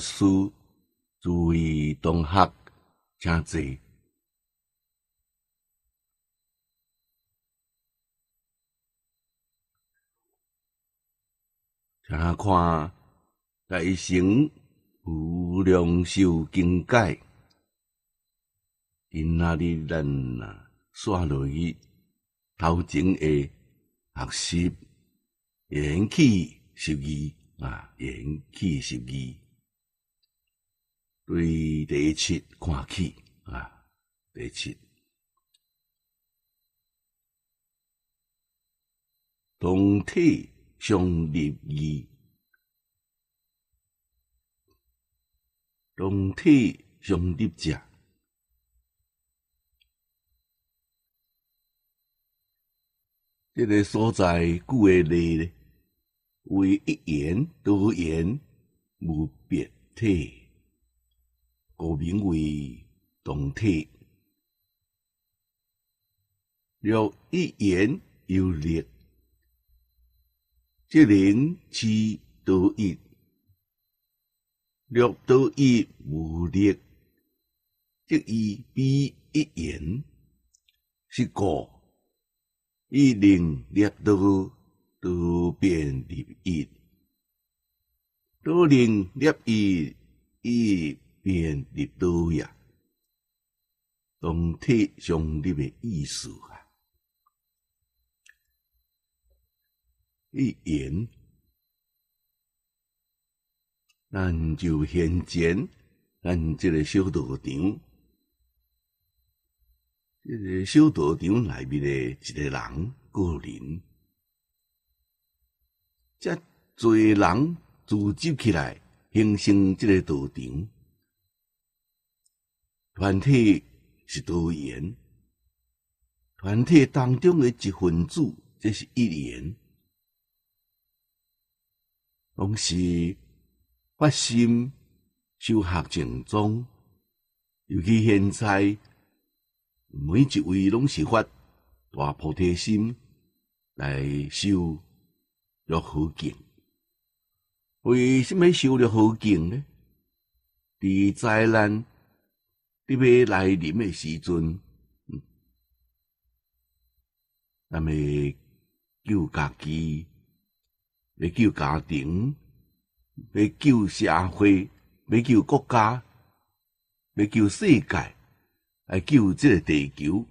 法师、诸位同学，请坐。请看大乘无量寿经解，今仔日咱啊，刷落去头前诶学习缘起十二啊，缘起十二，对第一七看起啊，第一七同体相立义，同体相立者。这个所在故诶例咧，为一言多言无别体，故名为同体。若一言有力，即能是多义；若多义无力，即以比一言是故。一令列多多变立一，多令列一一变立多呀，同体相立的意思啊。一言，咱就现前，咱这个小道场。这个小道场内面的一个人个人，这侪人组织起来形成即个道场，团体是多元，团体当中的一分子，这是一言，拢是发心修学正宗，尤其现在。每一位拢是发大菩提心来修了好境。为什么修了好境呢？伫灾难特别来临的时阵，那么救家己，要救家庭，要救社会，要救国家，要救世界。来救这个地球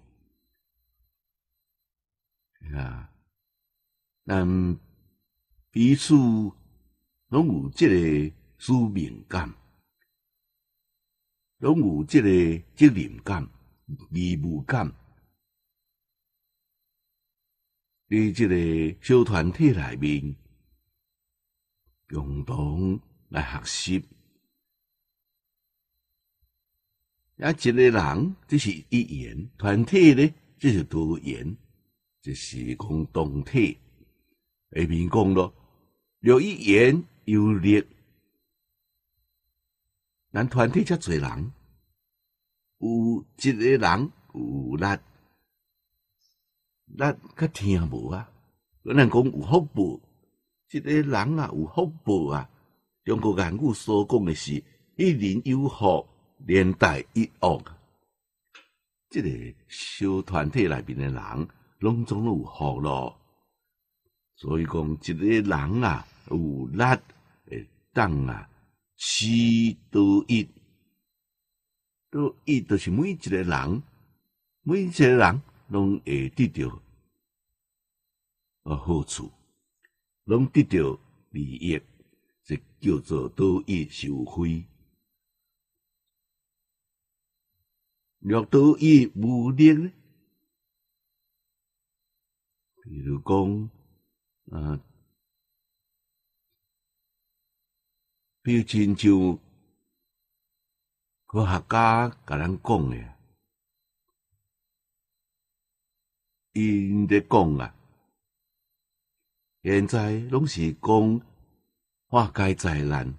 啊！咱彼此拢有这个使命感，拢有这个责任感、义务感，伫这个小团体内面共同来学习。啊，一个人这是一言，团体呢这是多言，这是讲动体。下面讲咯，有一言有力，咱团体遮侪人，有一个人有力，力较听无啊。咱讲有福报，一个人啊有福报啊。中国谚语所讲的是一人有福。连带一恶，即个小团体内面的人，拢总有福咯。所以讲，一个人啊，有力会当啊，是多益，多益就是每一个人，每一个人拢会得到啊好处，拢得到利益，这叫做多益受惠。若多以无力呢？比如讲，啊，比如亲像科学家甲咱讲诶，因伫讲啊，现在拢是讲化解灾难，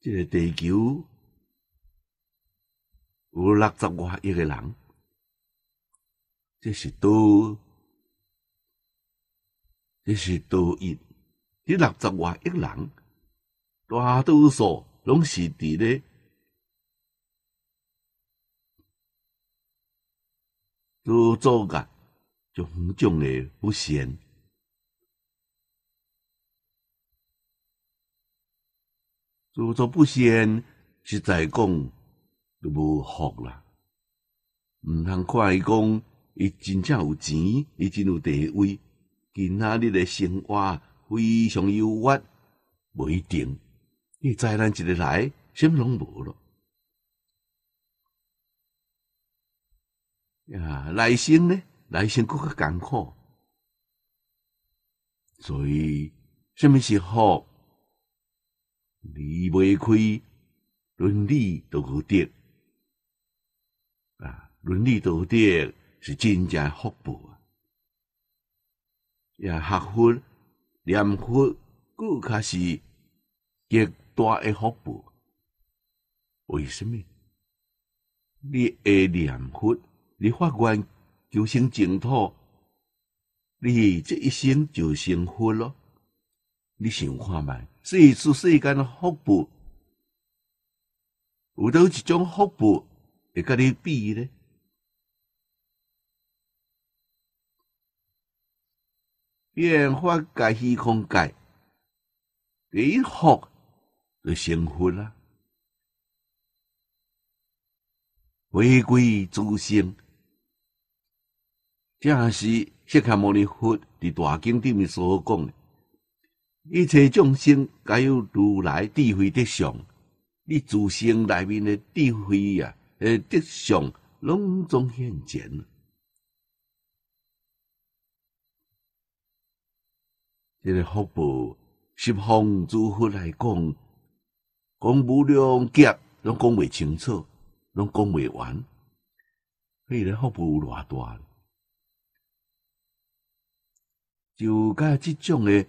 即个地球。有六十外亿个人，这是多，这是多亿。这六十外亿人，大多数拢是伫咧做作个种种诶不善，做作不善，实在讲都无福啦。毋通看伊讲，伊真正有钱，伊真有地位，今仔日诶生活非常优越，无一定。你灾难一日来，什么拢无咯。呀，来生呢？来生更较艰苦，所以什么是好？离袂开伦理道德啊！伦理道德是真正福报啊！也学佛念佛，更较是极大诶福报。为什么？你会念佛，你发愿求生净土，你这一生就成佛咯。你想看觅？世出世间的福报，有倒一种福报会甲你比呢？变化界、虚空界，第一福就成佛啦。回归自性，正是释迦牟尼佛伫大经里面所讲的。一切众生皆有如来智慧德相，你自性内面的智慧呀，诶，德相拢总现前。这个福报，十方诸佛来讲，讲无量劫，拢讲未清楚，拢讲未完。所以咧，福报偌大，就甲这种的。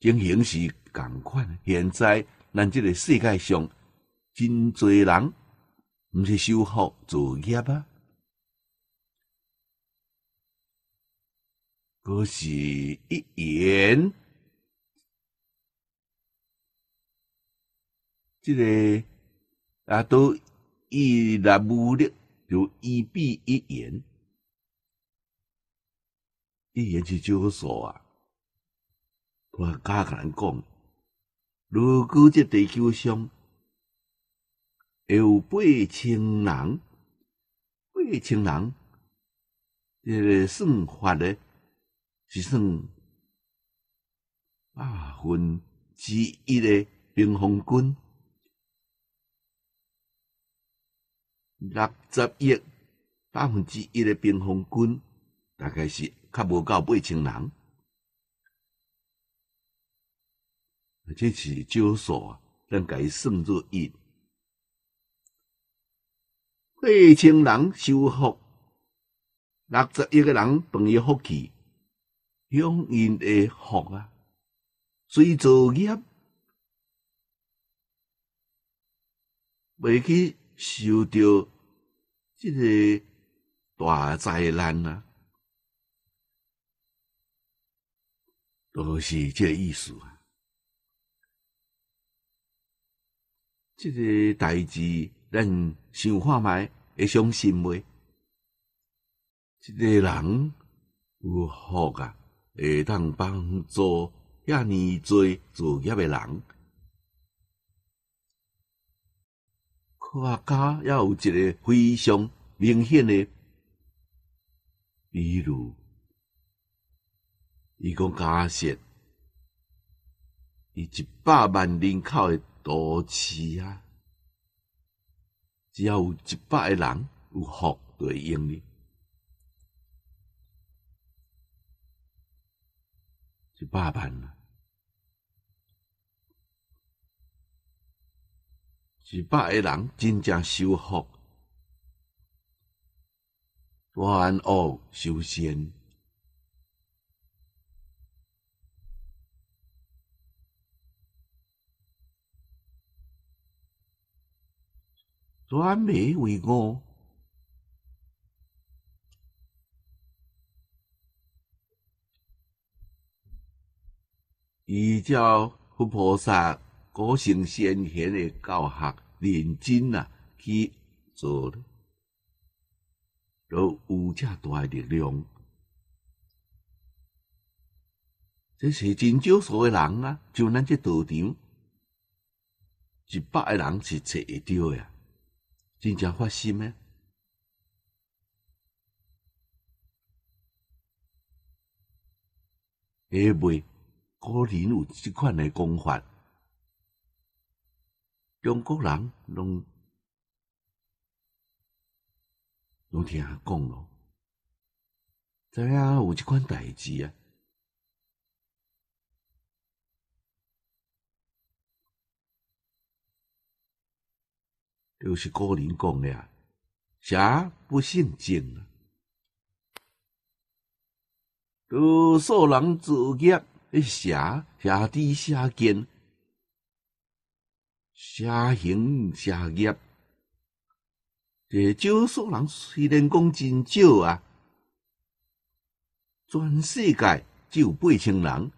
情形是共款。现在咱这个世界上真侪人毋是修福作业啊，嗰是一言，这个啊都以来无力，就一笔一言，一言是少数啊。我加个人讲，如果这地球上有八千人，八千人，这个算法咧是算百分之一的平方均，六十亿百分之一的平方均，大概是较无到八千人。这是少数啊，咱该算作一。八千人修复，六十亿个人同伊福气，享因的福啊，随作业，未去受着这个大灾难啊，都是这意思啊。这个代志，咱想看觅会相信未？这个人有福啊，会当帮助遐尼做作业诶人。科学家也有一个非常明显诶比如，伊讲假设，伊一百万人口诶。都市啊，只要有一百个人有福，就会用哩。一百万啊，一百个人真正修福，断恶修善。转美为我，依照佛菩萨古圣先贤的教学，认真啊去做，都有遮大的力量。这是真少数的人啊，就咱这道场，一百个人是找会到呀，真正发心诶。下袂古人有即款诶讲法，中国人拢拢听讲咯，知影有即款代志啊，就是古人讲诶啊，邪不胜正啊。多数人自业，去写写低写见，写行写业。这少数人虽然讲真少啊，全世界只有八千人，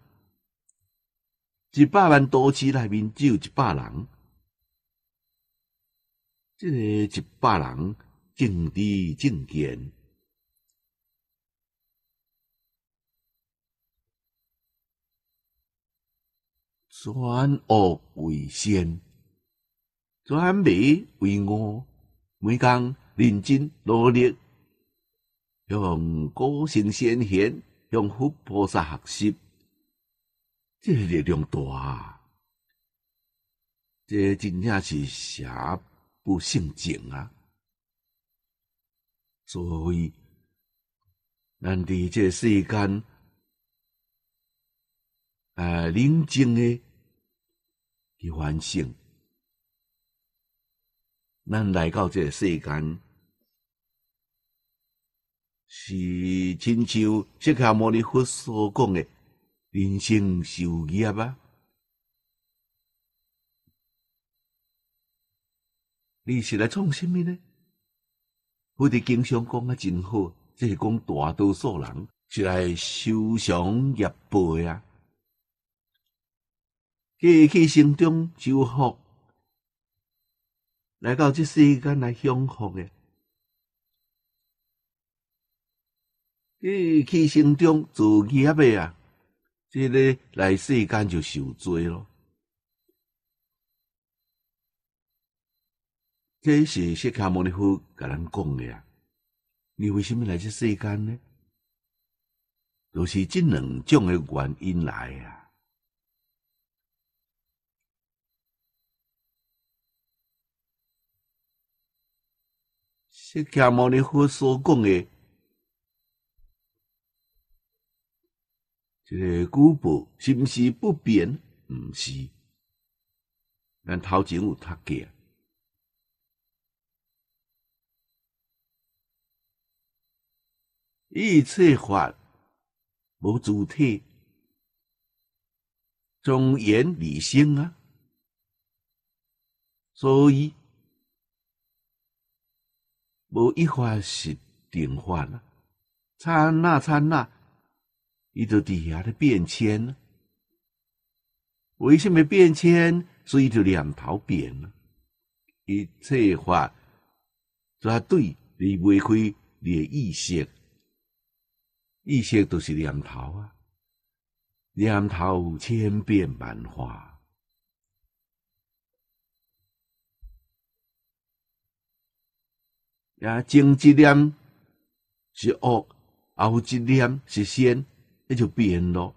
一百万都市内面只有一百人，这个一百人政治政见。转恶为善，转美为恶。每工认真努力，向古圣先贤、向佛菩萨学习，这力量大。这真正是邪不胜正啊！所以，咱伫这世间，啊，宁静的。去反省，咱来到这个世间，是亲像释迦牟尼佛所讲的人生受业啊。你是来创什么呢？我哋经常讲啊，真好，即是讲大多数人是来修上业报啊。过去生中祝福，来到这世间来享福的；过去生中做业的啊，这个来世间就受罪咯。这是释迦牟尼佛甲咱讲的啊。你为什么来这世间呢？都是这两种的原因来啊。释迦牟尼佛所讲的，这个古宝是毋是不变？毋是，咱头前有读过，一切法无主体，庄严理性啊，所以。无一法是定法啦，刹那刹那，伊就伫遐咧变迁。为什么变迁？所以就念头变了。一切法绝对离袂开你意识，意识都是念头啊，念头千变万化。呀，前一念是恶，后一念是善，那就变咯。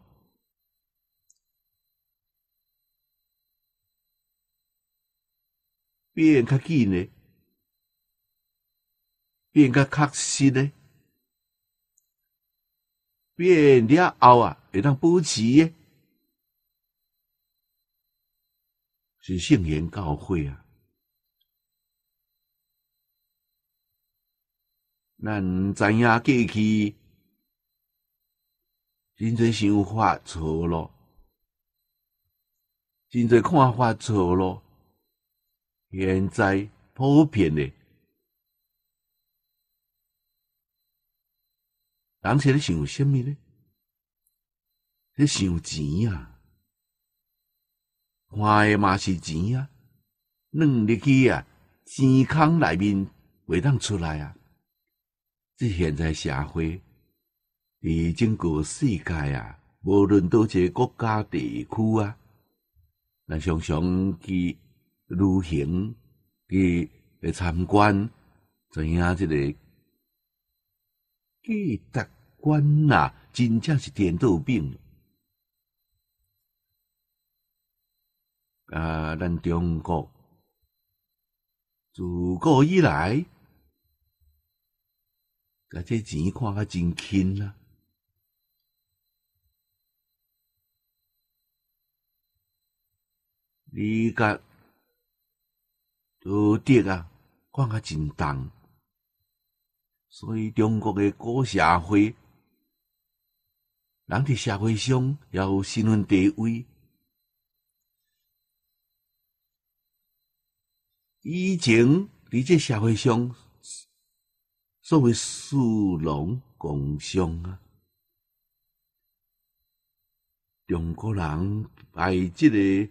变较紧呢，变较确实呢，变了后啊，会当保持诶，是圣言教诲啊。咱知影过去，真侪想法错咯，真侪看法错咯。现在普遍的，人是咧想什么呢？咧想钱啊！看诶嘛是钱啊，弄入去啊，钱坑内面袂当出来啊。即现在社会，伫整个世界啊，无论倒一个国家地区啊，咱常常去旅行去来参观，知影即个价值观啊，真正是颠倒病。啊，咱中国自古以来。甲这钱看甲真轻啊！你甲道德啊，看甲真重，所以中国诶古社会，人伫社会上要有身份地位。以前伫这社会上。作为士农工商啊，中国人拜这个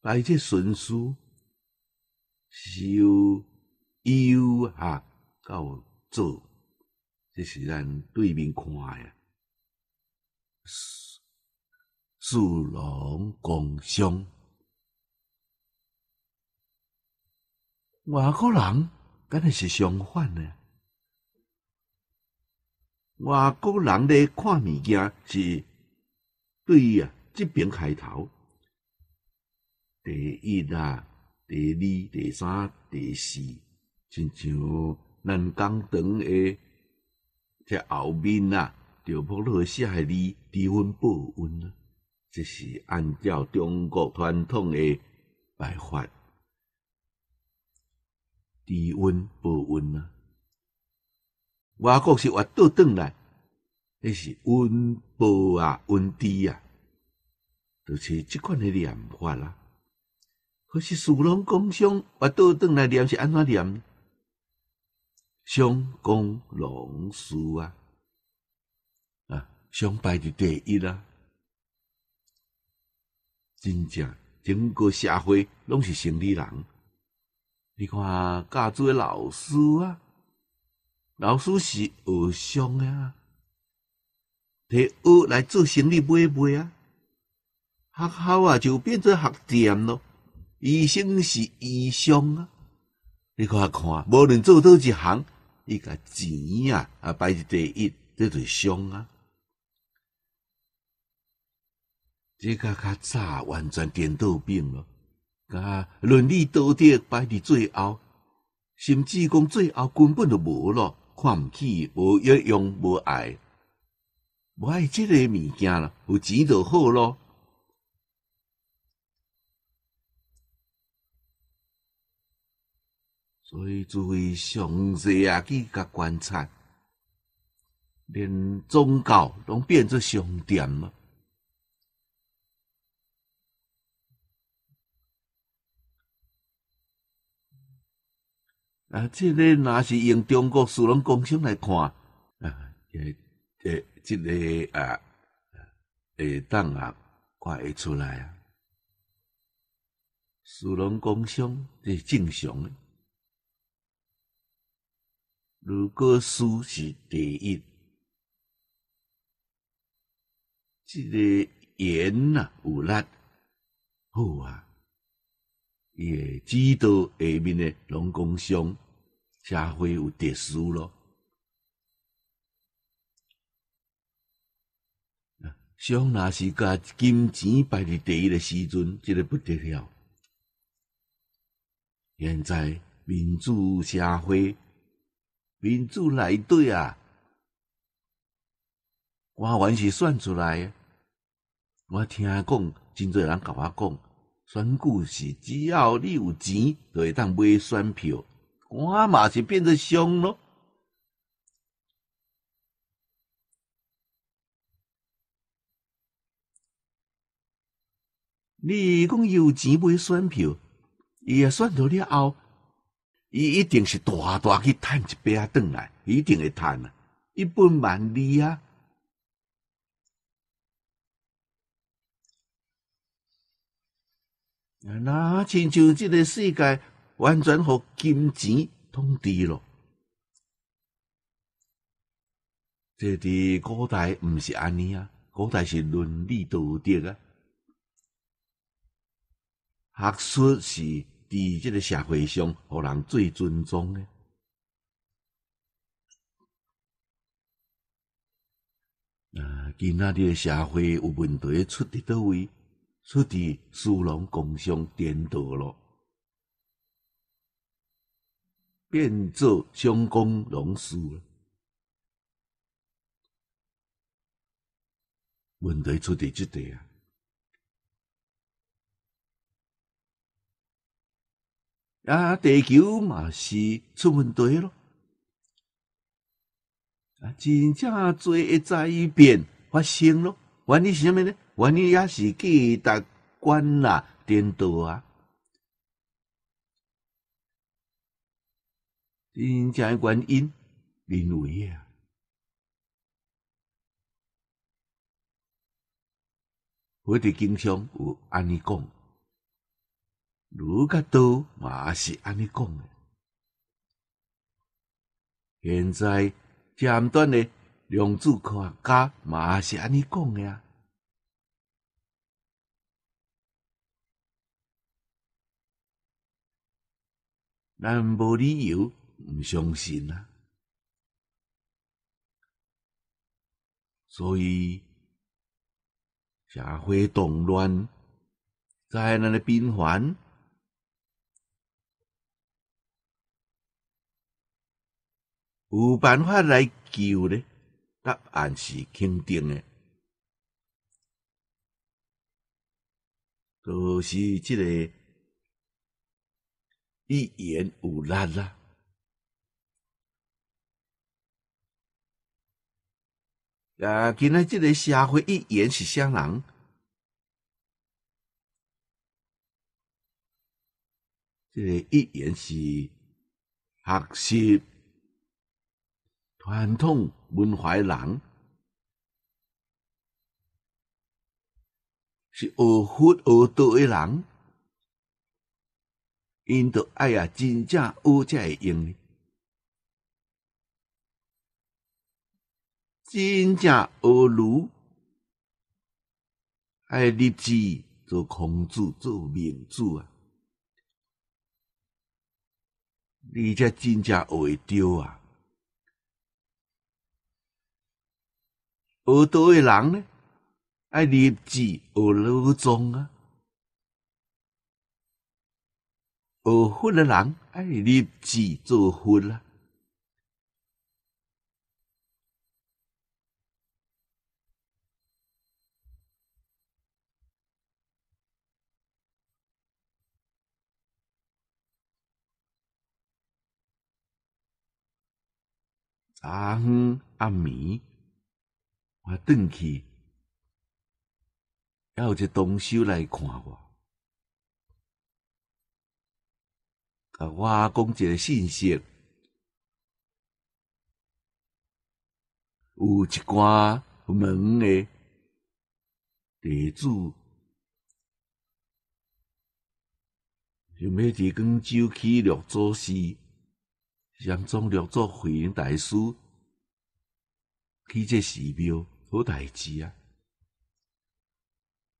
拜这顺序是由优下到做，这是咱对面看呀。士农工商。外国人敢若是相反呢？外国人咧看物件是对啊，这边开头，第一啊，第二、第三、第四，亲像咱讲堂诶，这后面啊，就铺落写字，低温报温啊，这是按照中国传统诶摆法。温保温啊，外国是活倒转来，迄是温保啊，温低啊，就是即款的念法啦。可是属龙工商活倒转来念是安怎念？商公龙书啊，啊，商排伫第一啦，真正整个社会拢是生理人。你看，教做老师啊，老师是学商啊，摕学来做生意买卖啊。学校啊，就变做学店咯。医生是医生啊。你看看，无论做倒一行，伊个钱啊啊摆伫第一，这就是商啊。这个较早完全颠倒病了。啊，伦理道德摆伫最后，甚至讲最后根本就无咯，看毋起，无一用，无爱，无爱即个物件咯，有钱就好咯。所以诸位上帝啊，去甲观察，连宗教拢变做商店了。啊，这个若是用中国私人工商来看，啊，诶诶，这个啊，会当啊，看会出来啊。私人工商是正常的，如果书是第一，这个言呐有力，好啊。会指导下面的农工商社会有特殊咯，商若是甲金钱排伫第一的时阵，这个不得了。现在民主社会，民主内底啊，官员是算出来，我听讲，真侪人甲我讲。选举是只要你有钱，就会当买选票，我嘛是变做商咯。你讲有钱买选票，伊也选到了后，伊一定是大大去赚一笔啊，转来一定会赚啊，一本万利啊。那亲像即个世界完全互金钱统治咯。这伫古代毋是安尼啊，古代是伦理道德啊，学术是伫即个社会上互人最尊重诶。啊，今仔日社会有问题出伫倒位？出伫殊荣共相颠倒咯，变做相公龙师。问题出伫即地啊！啊，地球嘛是出问题咯。啊，真正做一灾变发生咯，原因是虾米呢？原因也是价值观啦颠倒啊！真正原因人为啊，我哋经常有安尼讲，如果多嘛是安尼讲诶。现在尖端的量子科学家嘛是安尼讲诶啊。咱无理由毋相信啊！所以社会动乱，灾难的频繁，有办法来救咧？答案是肯定的，就是即个。一言有力啦！啊，今仔即个社会一言是啥人？这个一言是学习传统文化人，是学佛学道的人。因着爱啊，真正学才会用，真正学儒爱立志做孔子、做明子啊，你才真正学会着啊。学道的人呢，爱立志学老庄啊。学佛的人爱立志做佛啦，早昏暗暝，我转去，要有一东西来看我。啊！我讲一个信息，有一关门的地主，想要伫广州去六祖寺，杨宗六做慧能大师去这寺庙，好代志啊！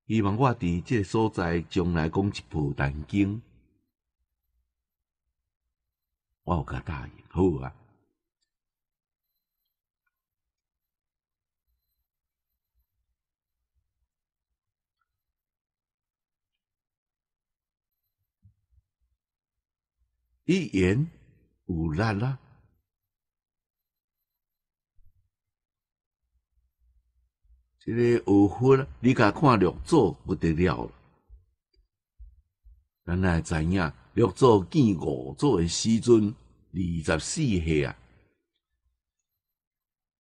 希望我伫这所在将来讲一部《但经》。我有甲答应，好啊！一言有力啦，这个学佛，你甲看六祖不得了了，咱来知影。六祖见五祖的时阵，二十四岁啊，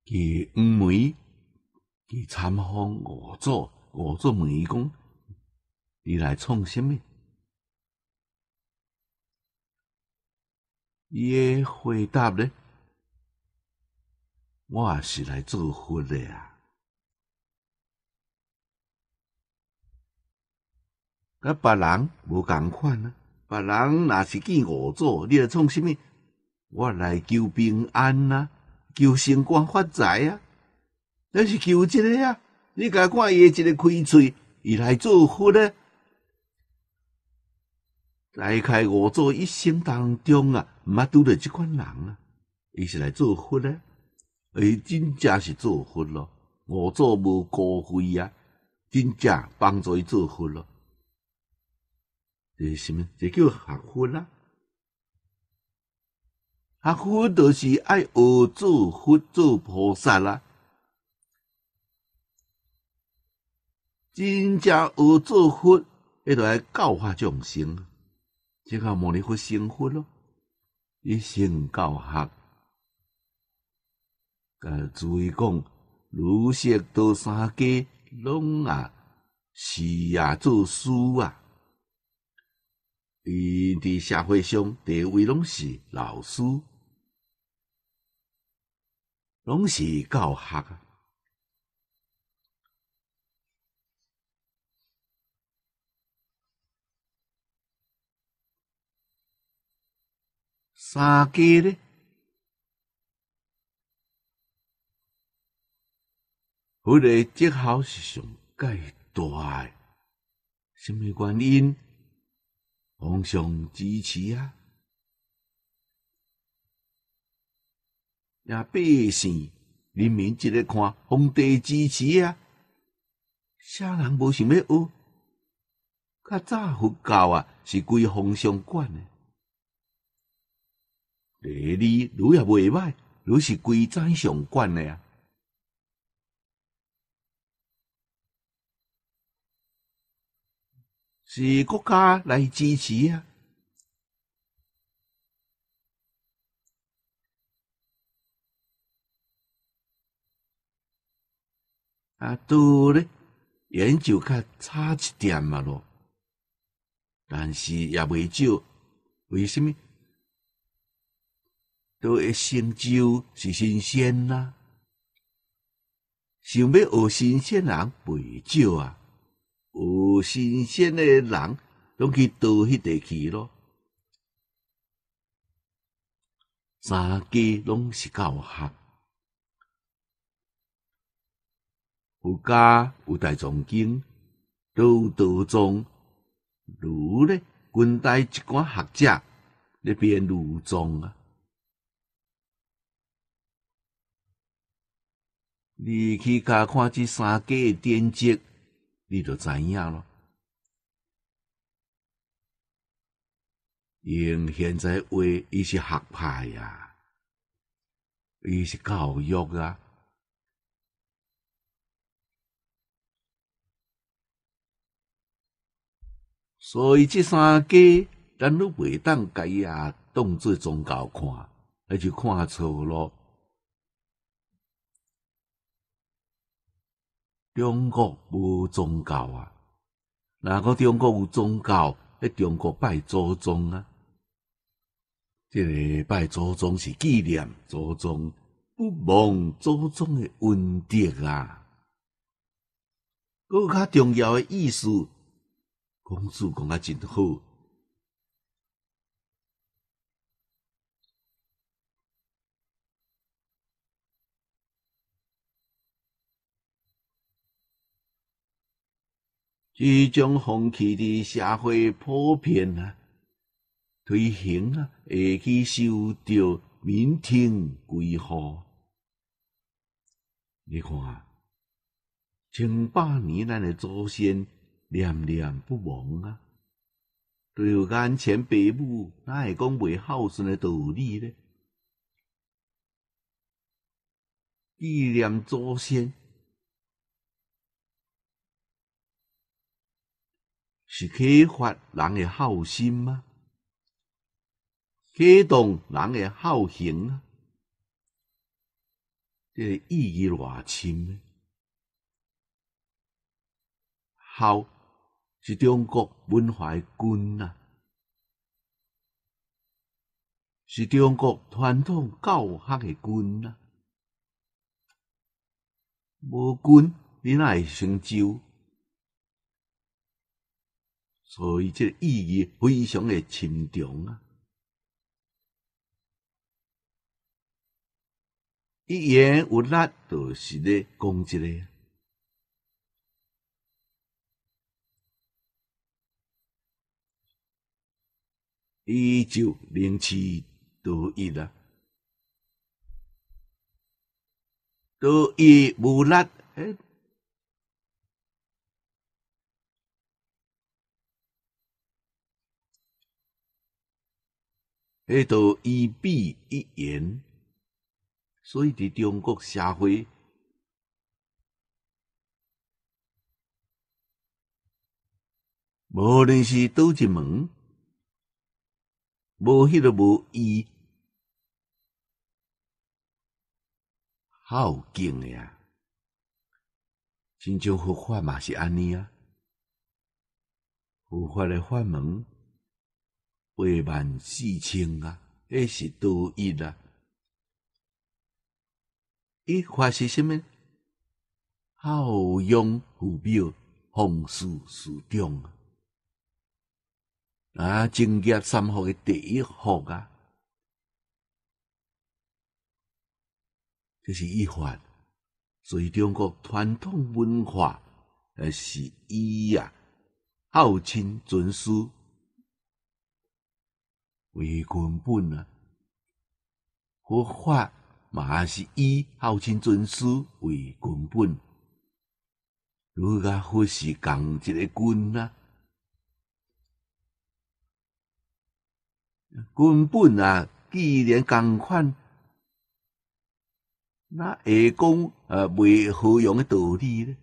佢五妹佢参访五祖，五祖问伊讲：你来创什么？伊诶回答咧：我也是来做佛的啊。甲别人无共款啊！别人若是见五祖，你来创什么？我来求平安啊，求升官发财啊！那是求这个啊！你甲看伊诶一个开喙，伊来做佛咧。大概五祖一生当中啊，毋捌拄着即款人啊，伊是来做佛咧，伊真正是做佛咯。五祖无辜费啊，真正帮助伊做佛咯。这是什么？这叫学佛啦！学佛就是爱学做佛做菩萨啦。真正学做佛，迄著来教化众生，即个牟尼佛成佛咯，一生教学。甲注意讲，儒释道三家拢啊是啊做师啊。伊伫社会上地位拢是老师，拢是教学。三家咧，佢哋绩效是上介大诶，什么原因？皇上支持啊！也百姓人民一个看皇帝支持啊，啥人无想要学？较早佛教啊是归皇上管诶，第二如也袂歹，如是归宰相管诶啊。是国家来支持啊！啊，都咧研究较差一点嘛咯，但是也未少。为什么？都会成就是新鲜啦，想要学新鲜人未少啊！有新鲜的人，拢去倒迄地去咯。三家拢是教学，有家有大藏经，都有道宗。如咧，近代一寡学者咧变儒宗啊。你去甲看这三家的典籍。你就知影咯。用现在话，伊是学派呀，伊是教育啊。所以这三家，咱都袂当家啊当做宗教看，那就看错咯。中国无宗教啊！哪个中国有宗教？喺中国拜祖宗啊！这个拜祖宗是纪念祖宗，不忘祖宗的恩德啊！更较重要的意思，公主讲啊真好。即将风气伫社会普遍啊，推行啊，会去受到民听归护。你看啊，千百年咱的祖先念念不忘啊，对眼前父母哪会讲袂孝顺的道理呢？纪念祖先。是启发人的孝心吗？启动人的孝行啊！这意义偌深呢？孝是中国文化的根啊，是中国传统教学的根啊。无根，你哪会成就？所以这意义非常的沉重啊！一言有力，就是咧讲一个。一九零七得一啦，得一无力，诶。迄都一笔一言，所以伫中国社会，无论是倒一门，无迄个无义，好劲诶啊！真正佛法嘛是安尼啊，佛法诶法门。八万四千啊，迄是多一啊！伊发是什么？好用虎表，奉事事中啊！啊，正业三福的第一福啊，这是一法。所以中国传统文化，呃，是以啊，孝亲尊师。为根本啊，佛法嘛是以孝亲尊师为根本。如果佛是共一个根啊，根本啊，既然共款，那会讲呃未何用的道理呢？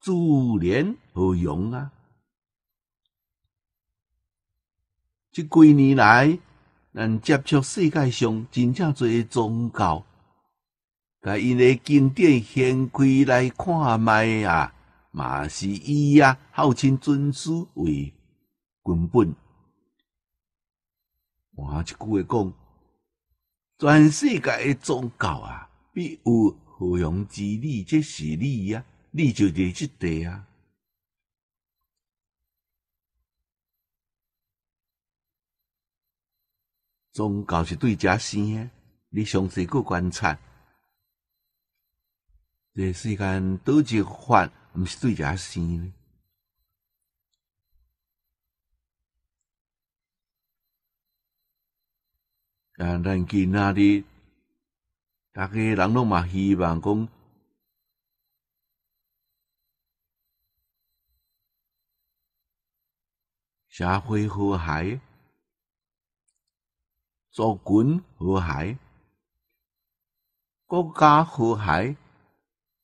自然何用啊？这几年来，咱接触世界上真正侪宗教，甲因诶经典掀开来看卖啊，嘛是以啊孝亲尊师为根本。换一句话讲，全世界诶宗教啊，必有何用之理，这是理啊，理就伫即地啊。宗教是对家生诶，你详细个观察，这世间倒一法，毋是对家生呢？啊，咱今仔日，大家人拢嘛希望讲，社会和谐。族群和谐，国家和谐，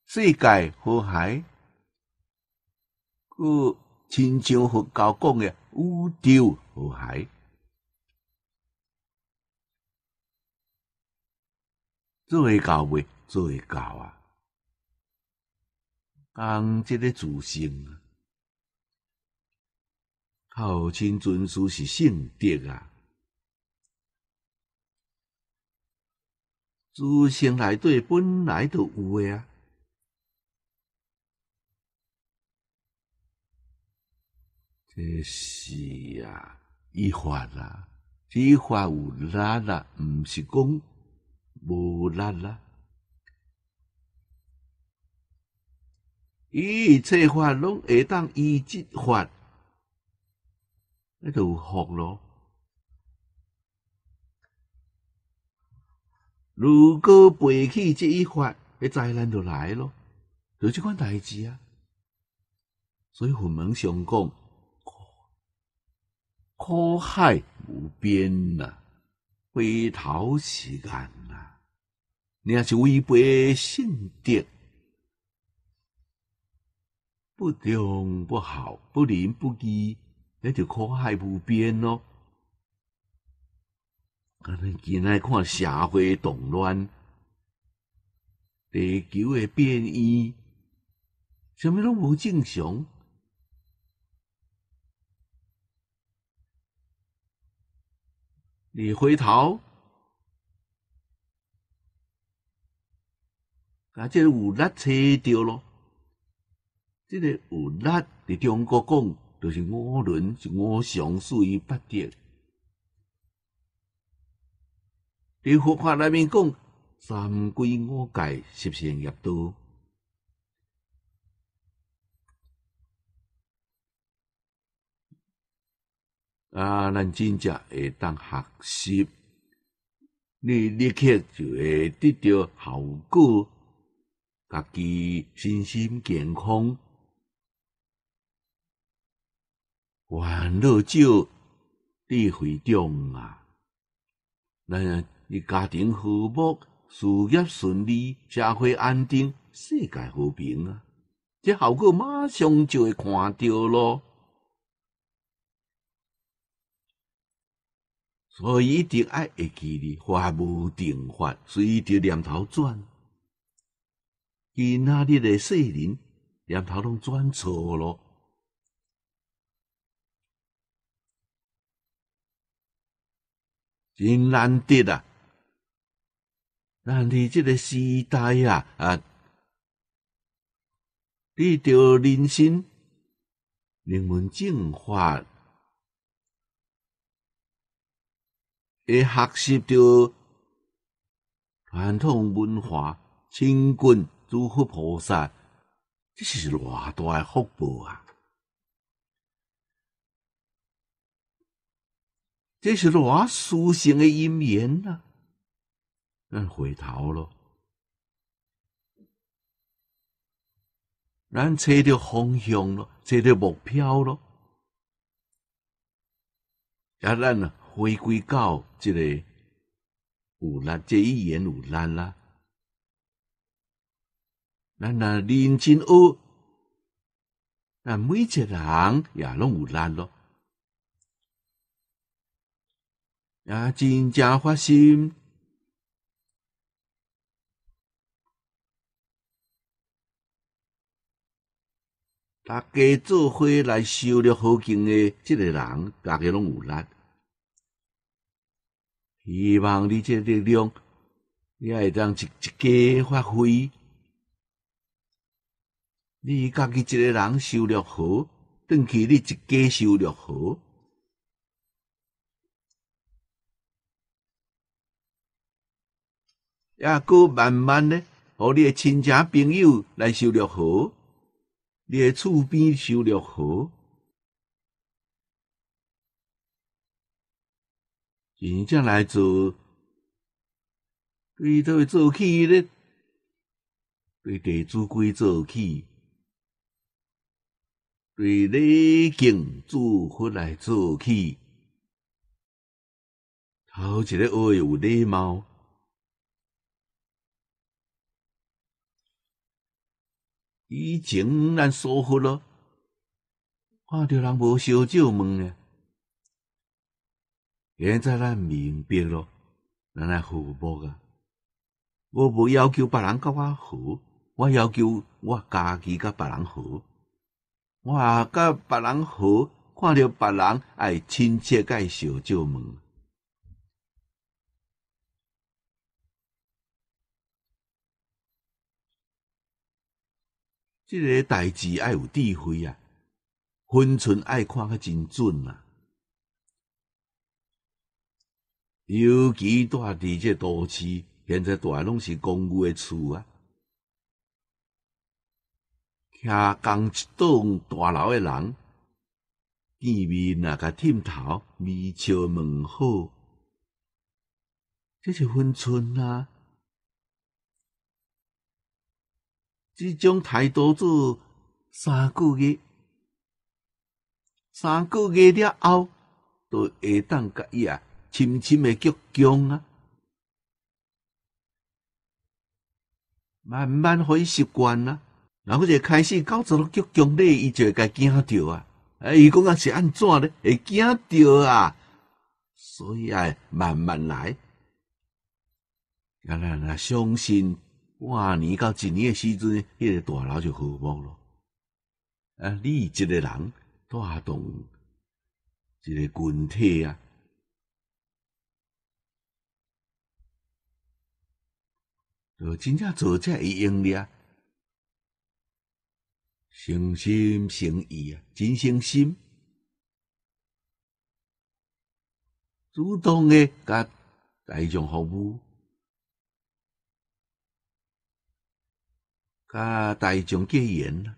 世界和谐，个亲像佛教讲嘅宇宙和谐，做会到未？做会到啊！讲即个自信啊，孝亲尊师是圣德啊！自性内底本来就有诶啊，这是啊，依法啦，依法有力啦，毋是讲无力啦。一切法拢会当依即法，那就有福咯。如果背弃这一法，那灾难就来咯，就这款代志啊。所以佛门上讲，苦海无边呐，回头是岸呐。你要是违背圣德，不忠不好，不仁不义，那就苦海无边咯。可能今来看社会动乱，地球的变异，啥物拢无正常。你回头，啊，这有力车掉咯，即个有力伫中国讲，就是五伦是五常属于八德。伫佛法内面讲，三归五戒，十善业道。啊，咱真正会当学习，你立刻就会得到效果，家己身心健康，烦恼少，智慧中啊！咱你家庭和睦，事业顺利，社会安定，世界和平啊！这效果马上就会看到咯。所以一定爱会记哩，法无定法，随着念头转。今仔日的世人念头拢转错咯，真难得啊！咱伫即个时代啊啊，你着人生灵魂净化。会学习着传统文化，亲近诸佛菩萨，这是偌大诶福报啊！这是偌殊胜诶因缘啊！咱回头咯，咱找着方向咯，找着目标咯，也咱啊！回归到这个有力，这一言有力啦。咱若认真学，咱每一个人也拢有难咯。也真正发心，大家做伙来修了好经的即个人，大家拢有力。希望你这力量，你会当一一家发挥。你家己一个人修了好，等去你一家修了好，也过慢慢呢，和你的亲戚朋友来修了好，你的厝边修了好。真正来做，对都做起咧，对地主规做起，对礼敬诸佛来做起。头一个学有礼貌，以前咱疏忽咯，看到人无烧酒问呢。现在咱明白咯，咱来和睦啊！我无要求别人甲我好，我要求我家己甲别人好。我甲别人好，看到别人爱亲切介绍就问。这个代志爱有智慧啊，分寸爱看较真准啊。尤其住伫这都市，现在住拢是公寓的厝啊，徛共一栋大楼的人，见面啊，甲点头，微笑问好，这是分寸啊！即种态度做三个月，三个月了后，都会当甲伊啊。深深的激将啊，慢慢可以习惯啊，然后就开始搞做了激将咧，伊就会该惊着啊！哎，伊讲啊是安怎咧？会惊着啊！所以啊，慢慢来。啊，咱啊相信半年到一年的时阵，迄个大楼就和睦咯。啊，你一个人带动一个群体啊。就真正做这会用哩啊！诚心诚意啊，真诚心，主动的甲大众服务，甲大众结缘啦，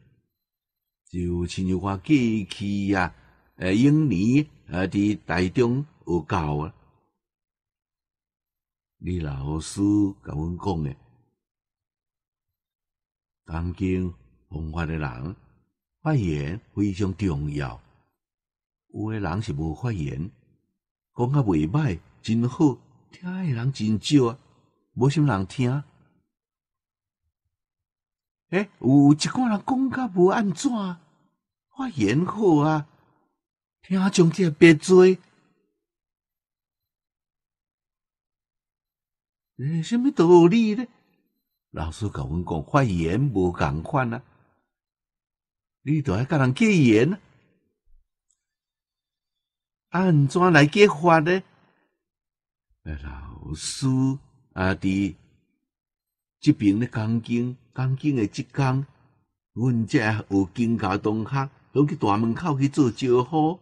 就亲像我过去啊，诶，永年啊，伫台中学教啊，李老师甲阮讲诶，当今。弘法诶人发言非常重要，有诶人是无发言，讲较袂歹，真好，听诶人真少啊，无啥人听。诶，有一寡人讲较无安怎，发言好啊，听众特别多。诶，什么道理呢？老师甲阮讲，发言无共款啊。你都爱甲人结缘，安怎来结法呢？老师啊，伫这边咧讲经，讲经的即工，阮这有经教同学，拢去大门口去做招呼、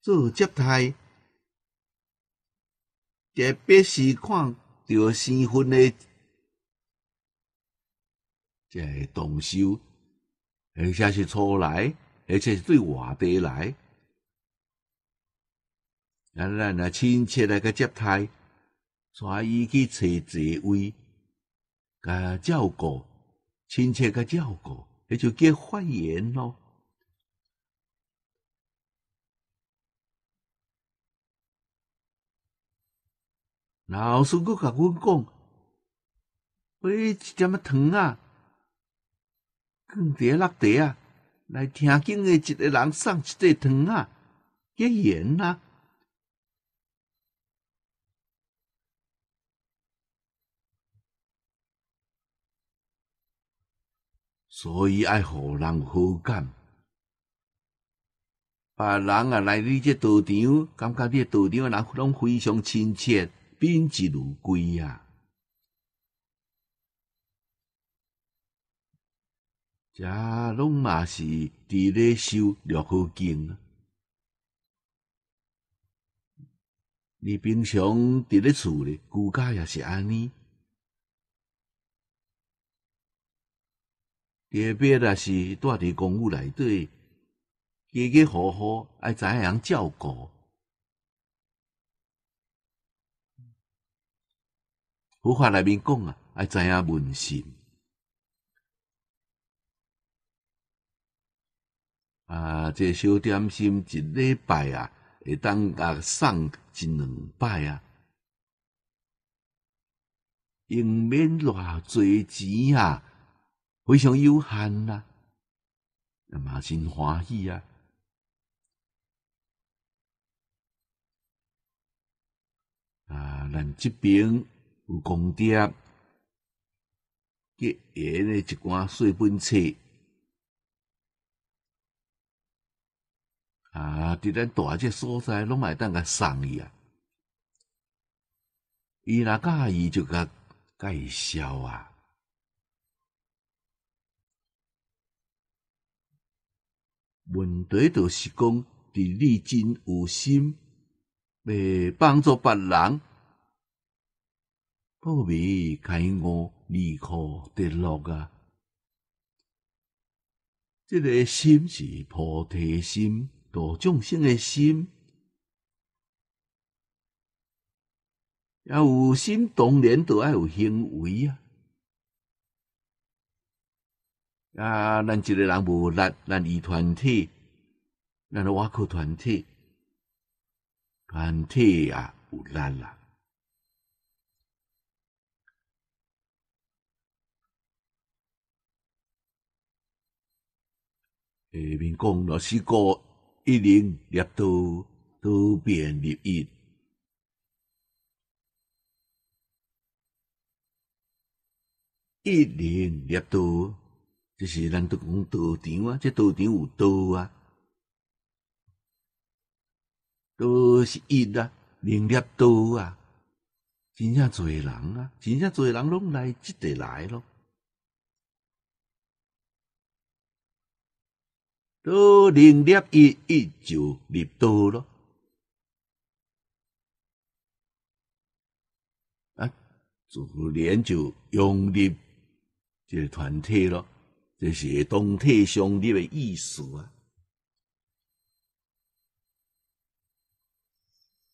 做接待，特别是看着新婚的这动手。而且是初来，而且是对外地来，咱，咱啊亲切来个接待，带伊去找座位，甲照顾，亲切甲照顾，那就叫发言咯。老师佫甲阮讲，喂，一点仔糖啊！放伫落地啊！来听经的一个人送一块糖啊，结缘啊。所以爱互人好感，别人啊来你这道场，感觉你道场人拢非常亲切，宾至如归啊。遮拢嘛是伫咧修六合经。你平常伫咧厝咧，居家也是安尼。特别也是住伫公寓内底，家家户户爱知影人照顾。佛法内面讲啊，爱知影问心。啊，这小点心一礼拜啊，会当啊送一两摆啊，用免偌济钱啊，非常有限啊，那嘛真欢喜啊！啊，咱这边有公爹结缘的一寡细本册。啊！伫咱大只所在，拢会当甲送伊啊。伊若介意就甲介绍啊。问题就是讲，伫你真有心，要帮助别人，不必开悟离苦得乐啊。这个心是菩提心。度众生的心，要有心，当然都要有行为啊！啊，咱一个人无力，咱以团体，咱挖苦团体，团体啊有力啦。下面讲了四个。一灵立道，多变立异。一灵立道，就是咱都讲道场啊，这道场有道啊，都是一啊，灵立道啊，真正侪人啊，真正侪人拢来即地来咯。都能立一一就立多咯。啊，自然就用立这个团体咯，这是同体相立的意思啊。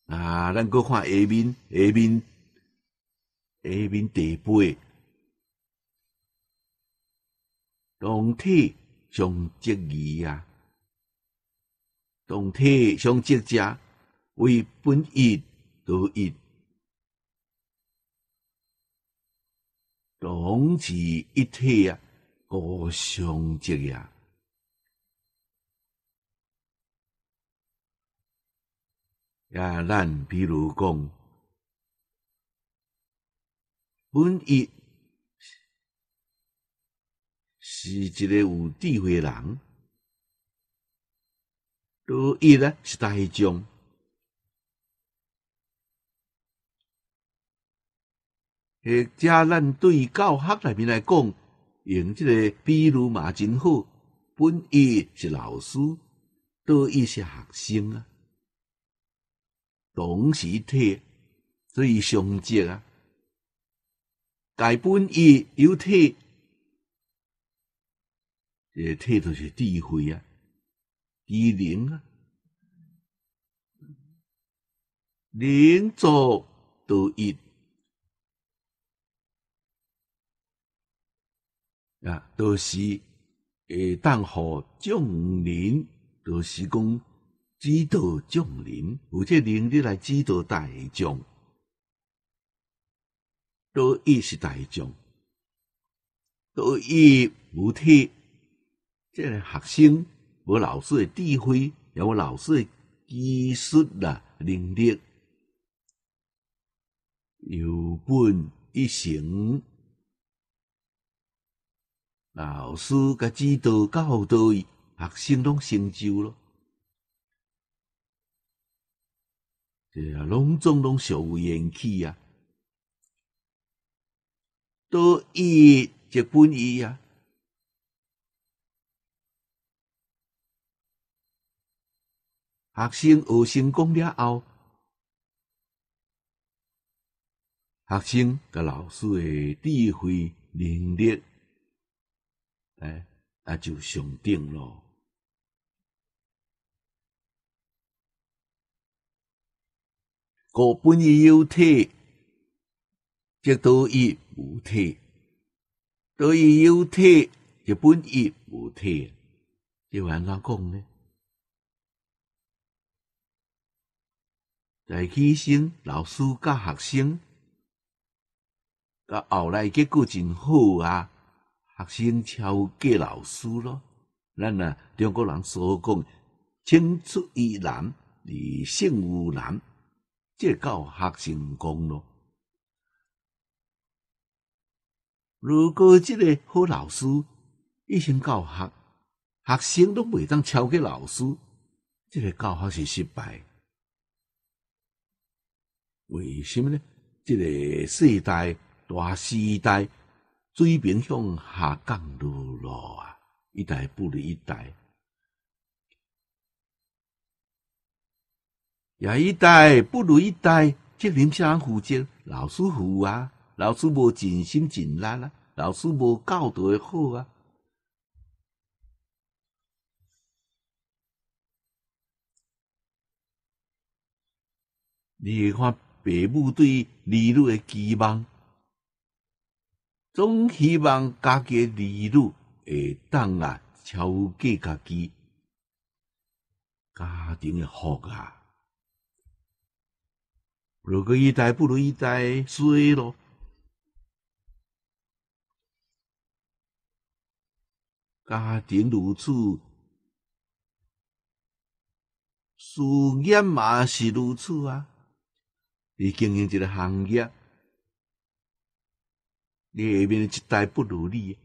啊，咱搁看下面，下面，下面第八，同体相即义啊，同体相即者为本意得一，同是一体啊，互相即呀。呀，咱比如讲，本意是一个有智慧人，多一呢是大将。或者咱对教学内面来讲，用这个比如嘛真好，本意是老师，多一是学生啊。同时体，所以相接啊。改本意有体，这体就是智慧啊，智能啊，能做都一啊，都是会当好众人，都是讲。指导众人，有这能力来指导大众，都意是大众，都意无体。即个学生无老师诶智慧，也无老师诶技术啦能力，有本一成，老师甲指导教导，学生拢成就咯。这啊，拢总拢受有元气啊，都以这本意啊。学生学成功了后，学生甲老师诶智慧能力，哎，那就上顶咯。个本意有体，即多义无体；多义有体，即本意无体。即安怎讲呢？在起先，老师教学生，甲后来结果真好啊！学生超过老师咯。咱啊，中国人所讲，青出于蓝而胜于蓝。这教学成功咯。如果这个好老师一心教学，学生都未当超过老师，这个教学是失败。为什么呢？这个世代大时代水平向下降落落啊，一代不如一代。也一代不如一代，责任谁人负责？老师负啊！老师无尽心尽力啊！老师无教导的好啊！你看，父母对儿女的期望，总希望家己诶儿女会当啊超过家己家庭的福啊！如果一代不如一代，衰咯。家庭如此，事业嘛是如此啊。你经营一个行业，你下面一代不如你，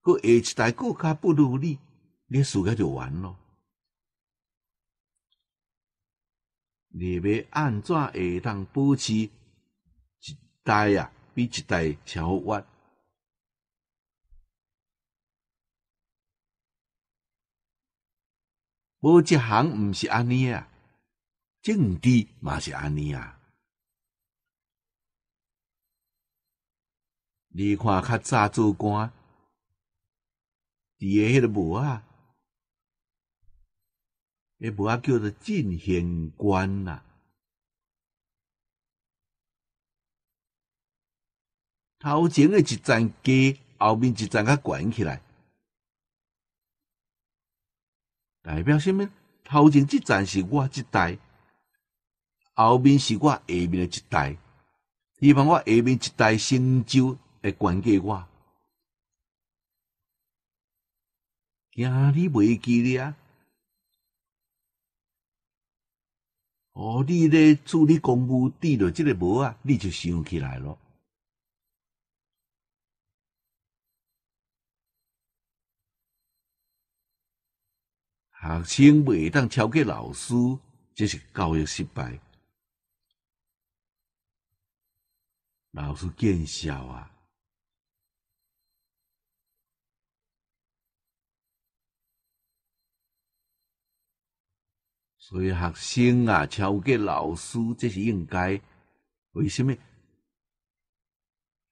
个下一代更加不如你，你事业就完咯。你要安怎会当保持一代啊比一代超越？无一项毋是安尼啊，政治嘛是安尼啊。你看较早做官，伫个迄个无啊，迄无啊叫做进贤官呐。头前诶一层低，后面一层较悬起来，代表什么？头前一层是我一代，后面是我下面诶一代。希望我下面一代成就会管给我，惊你袂记咧！哦，你咧处理公务，滴着即个无啊，你就想起来咯。学生袂当超过老师，这是教育失败。老师见笑啊！所以学生啊，超过老师，这是应该。为什么？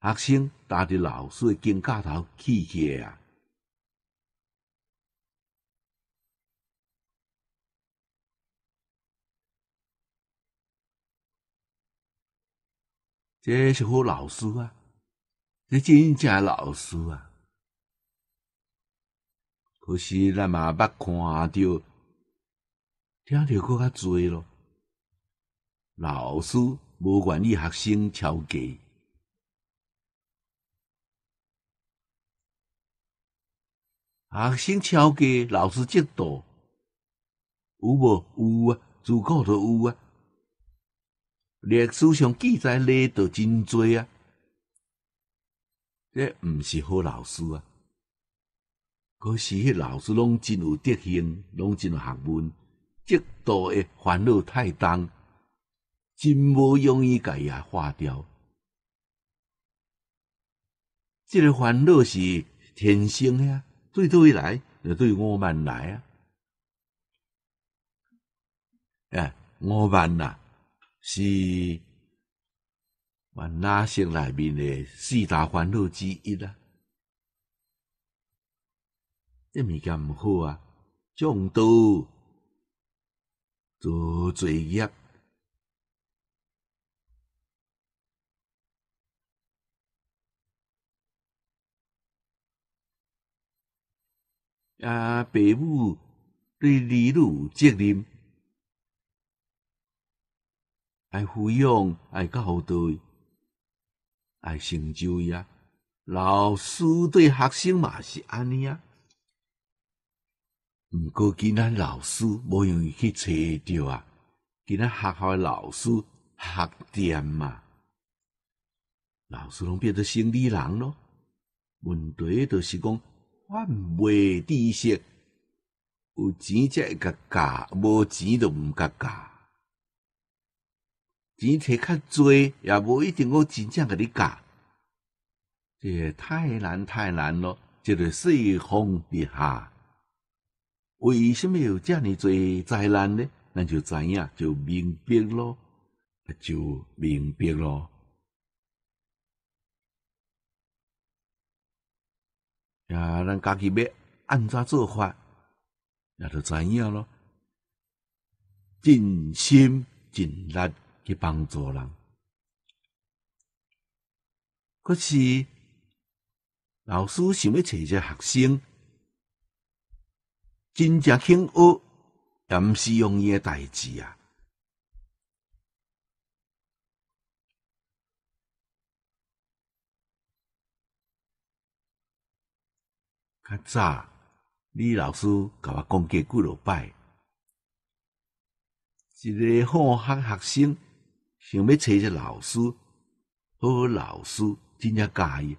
学生搭伫老师的肩胛头起起啊！这是好老师啊，这真正老师啊。可是咱嘛捌看着、听着搁较多咯。老师无愿意学生超过，学生超过老师嫉妒，有无？有啊，自古都有啊。历史上记载例都真多啊，这毋是好老师啊。可是迄老师拢真有德行，拢真有学问，极度诶烦恼太重，真无容易甲伊啊化掉。这个烦恼是天生诶啊，对对来就对我们来啊。哎，我们呐。是万那生内面的四大烦恼之一啊！这物件毋好啊，中毒做罪业啊！父母对儿女有责任。爱抚养，爱教导，爱成就呀。老师对学生嘛是安尼啊。毋过今仔老师无容易去找着啊。今仔学校老师学点嘛，老师拢变做生理人咯。问题就是讲，还未知识，有钱才会甲教，无钱就毋甲教。钱摕较多，也无一定讲真正甲你教，这太难太难咯！这个世风之下，为什么有这么多灾难呢？咱就知影，就明白咯，就明白咯。呀，咱家己要按怎做法，也就知影咯。尽心尽力。去帮助人，可是老师想要找一个学生，真正肯学，也毋是容易诶代志啊！较早，李老师甲我讲过几落摆，一个好学学生。想要找一个老师，好老师真正教伊，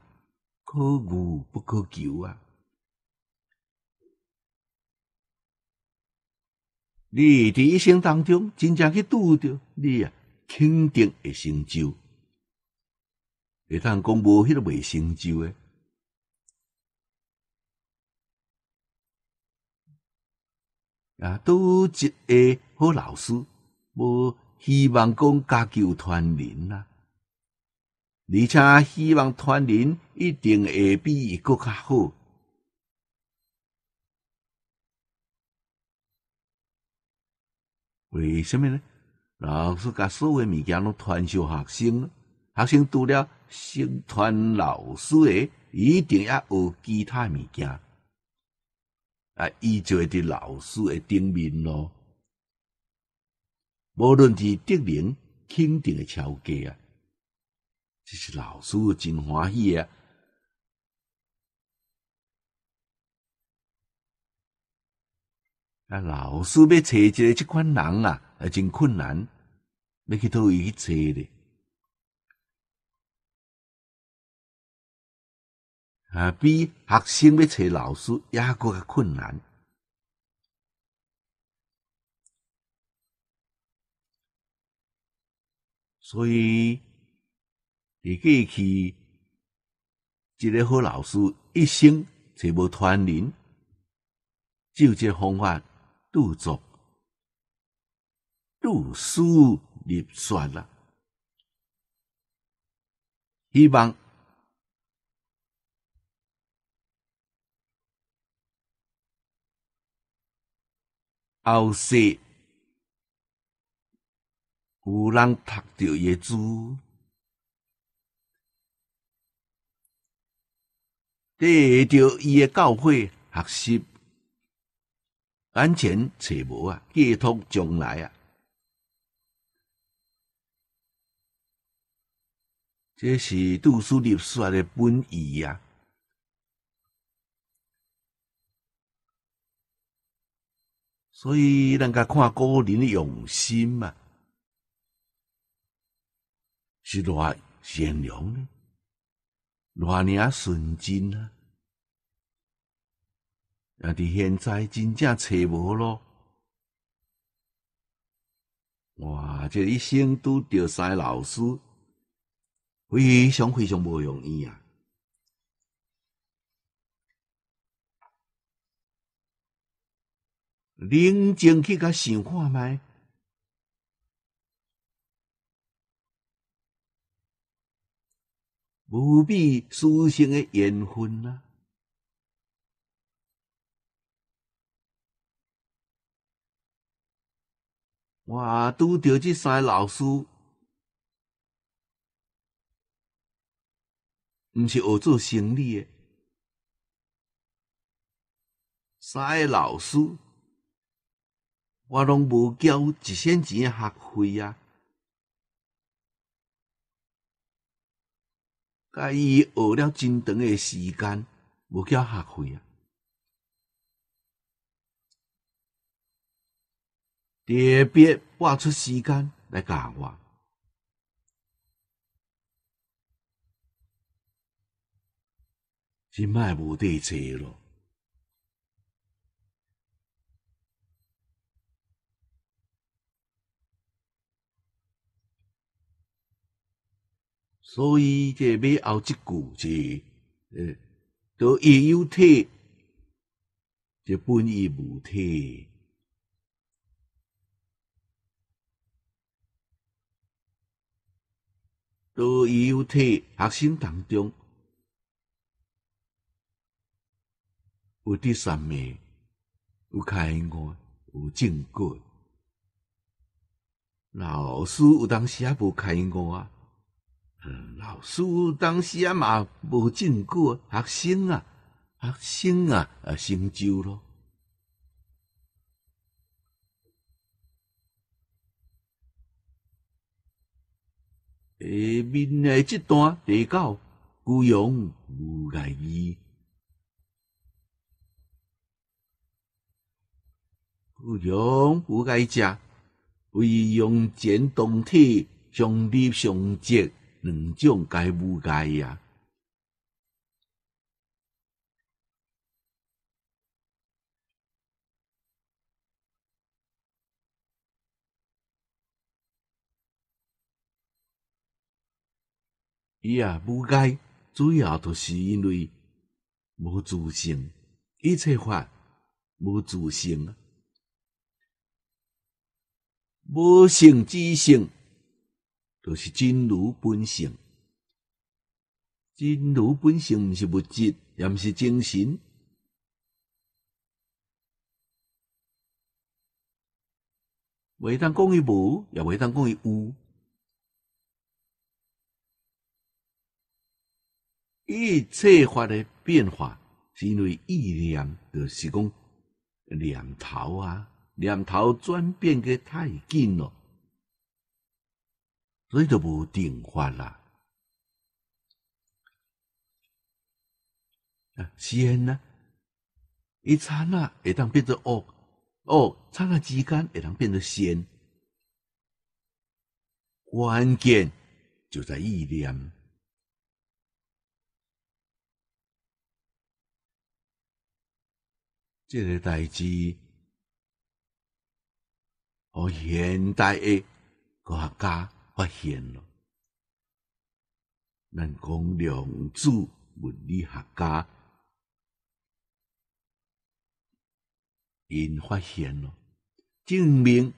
可遇不可求啊！你伫一生当中真正去拄着，你啊肯定会成就。会当讲无迄个未成就诶，啊，拄一个好老师，无希望讲家己有团人啊，而且希望团人一定会比伊搁较好。为什么呢？老师甲所有物件拢传授学生，学生除了先传老师诶，一定要学其他物件，啊，伊就会伫老师诶顶面咯。无论是得名肯定诶超过啊，这是老师真欢喜啊！啊，老师要找一个即款人啊，啊，真困难，要去倒位去找咧。啊，比学生要找老师也搁较困难。所以，你过去一个好老师一生找无团人，只有这方法。杜作，杜书立算啦。希望后世有人读到耶稣，得到伊诶教诲学习。安全找无啊，寄托将来啊，这是读书立说的本意啊。所以，人家看个人的用心嘛，是偌善良呢，偌尔纯真啊。啊！伫现在真正找无咯，哇！这一生拄着三老师，非常非常无容易啊！冷静去甲想看卖，无比殊胜的缘分啊！哇！拄着这三个老师，毋是学做生理的，三个老师，我拢无交一仙钱的学费啊！甲伊学了真长的时间，无交学费啊！特别拨出时间来教我，真卖无地坐咯。所以这尾后一句是：呃，都义有体，即本意无体。都有体学生当中有第三名，有开悟，有正果。老师有当时也无开悟啊，老师有当时也嘛无正果，学生啊，学生啊，啊成就咯。下面诶这段提到孤勇无碍意，孤勇无碍者，为用简动体相立相接两种该无碍呀。伊啊，无解，主要就是因为无自信，一切法无自信。无性之性，就是真如本性。真如本性毋是物质，也毋是精神。袂当讲伊无，也袂当讲伊有。一切法的变化，是因为意念，就是讲念头啊，念头转变嘅太紧咯，所以就无定法啦。啊，仙呢？一刹那会当变做恶，恶刹那之间会当变做仙，关键就在意念。这个代志，和现代诶科学家发现了，咱讲量子物理学家。因发现咯，证明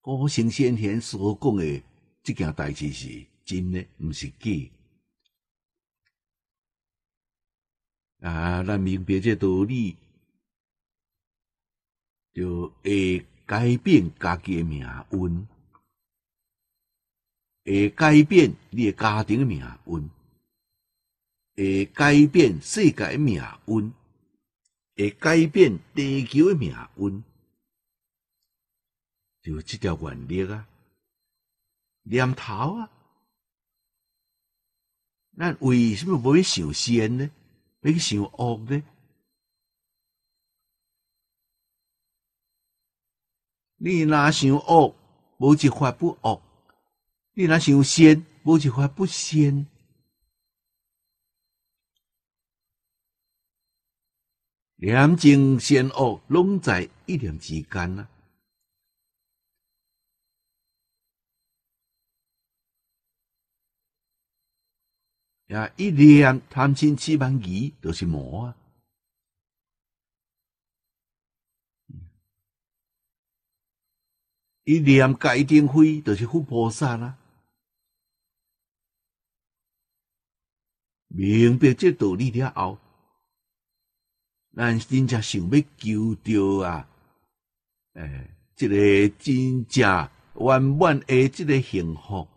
古圣先贤所讲的这件代志是真诶，毋是假。啊，咱明白这道理，就会改变家己诶命运，会改变你诶家庭命运，会改变世界诶命运。会改变地球诶命运，就这条原理啊，念头啊。咱为什么不要想仙呢？要去想恶呢？你若想恶，无一法不恶；你若想仙，无一法不仙。良正善恶，拢在一念之间啊！呀，一念贪嗔痴慢疑，都是魔啊！一念改定慧，都是佛菩萨啦！明白这道理了后。咱真正想要求着啊，诶，一个真正圆满的这个幸福，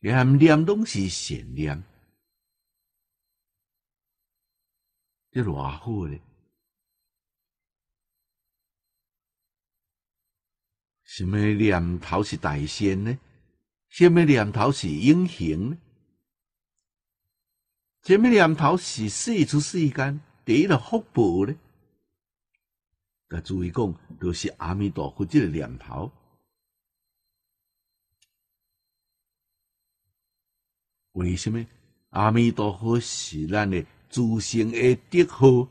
念念拢是善念，这偌好咧！什么念头是大仙呢？什么念头是英雄呢？什么念头是世出世间？第一个福报呢，甲注意讲，都是阿弥陀佛这个念头。为什么阿弥陀佛是咱的诸生的德号？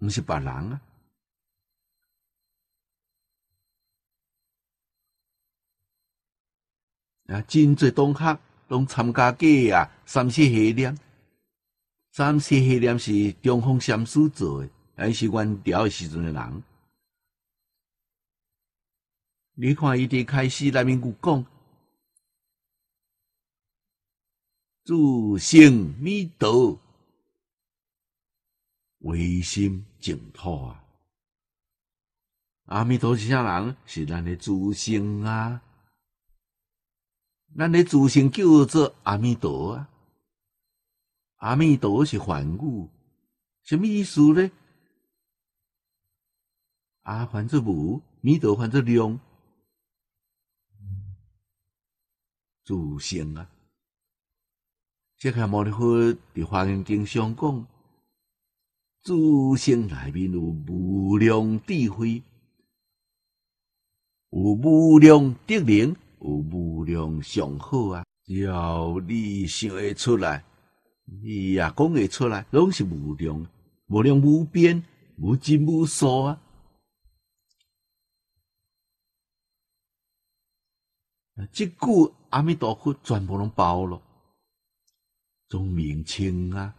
毋是别人啊！啊，真侪同学拢参加过啊，三世系念。三世系念是中风禅师做的，还是元朝时阵诶人？你看伊伫开始内面有讲，诸生弥陀，唯心净土啊！阿弥陀是啥人？是咱诶诸生啊！咱的诸生叫做阿弥陀啊！阿弥陀是梵语，什么意思呢？阿梵作无，弥陀梵之量，诸生啊！这个摩尼佛伫华严经上讲，诸生内面有无量智慧，有无量德能，有无无量上好啊！只要你想会出来。你也讲会出来，拢是无量、无量无边、无尽无数啊！即句阿弥陀佛全部拢包了，种名称啊！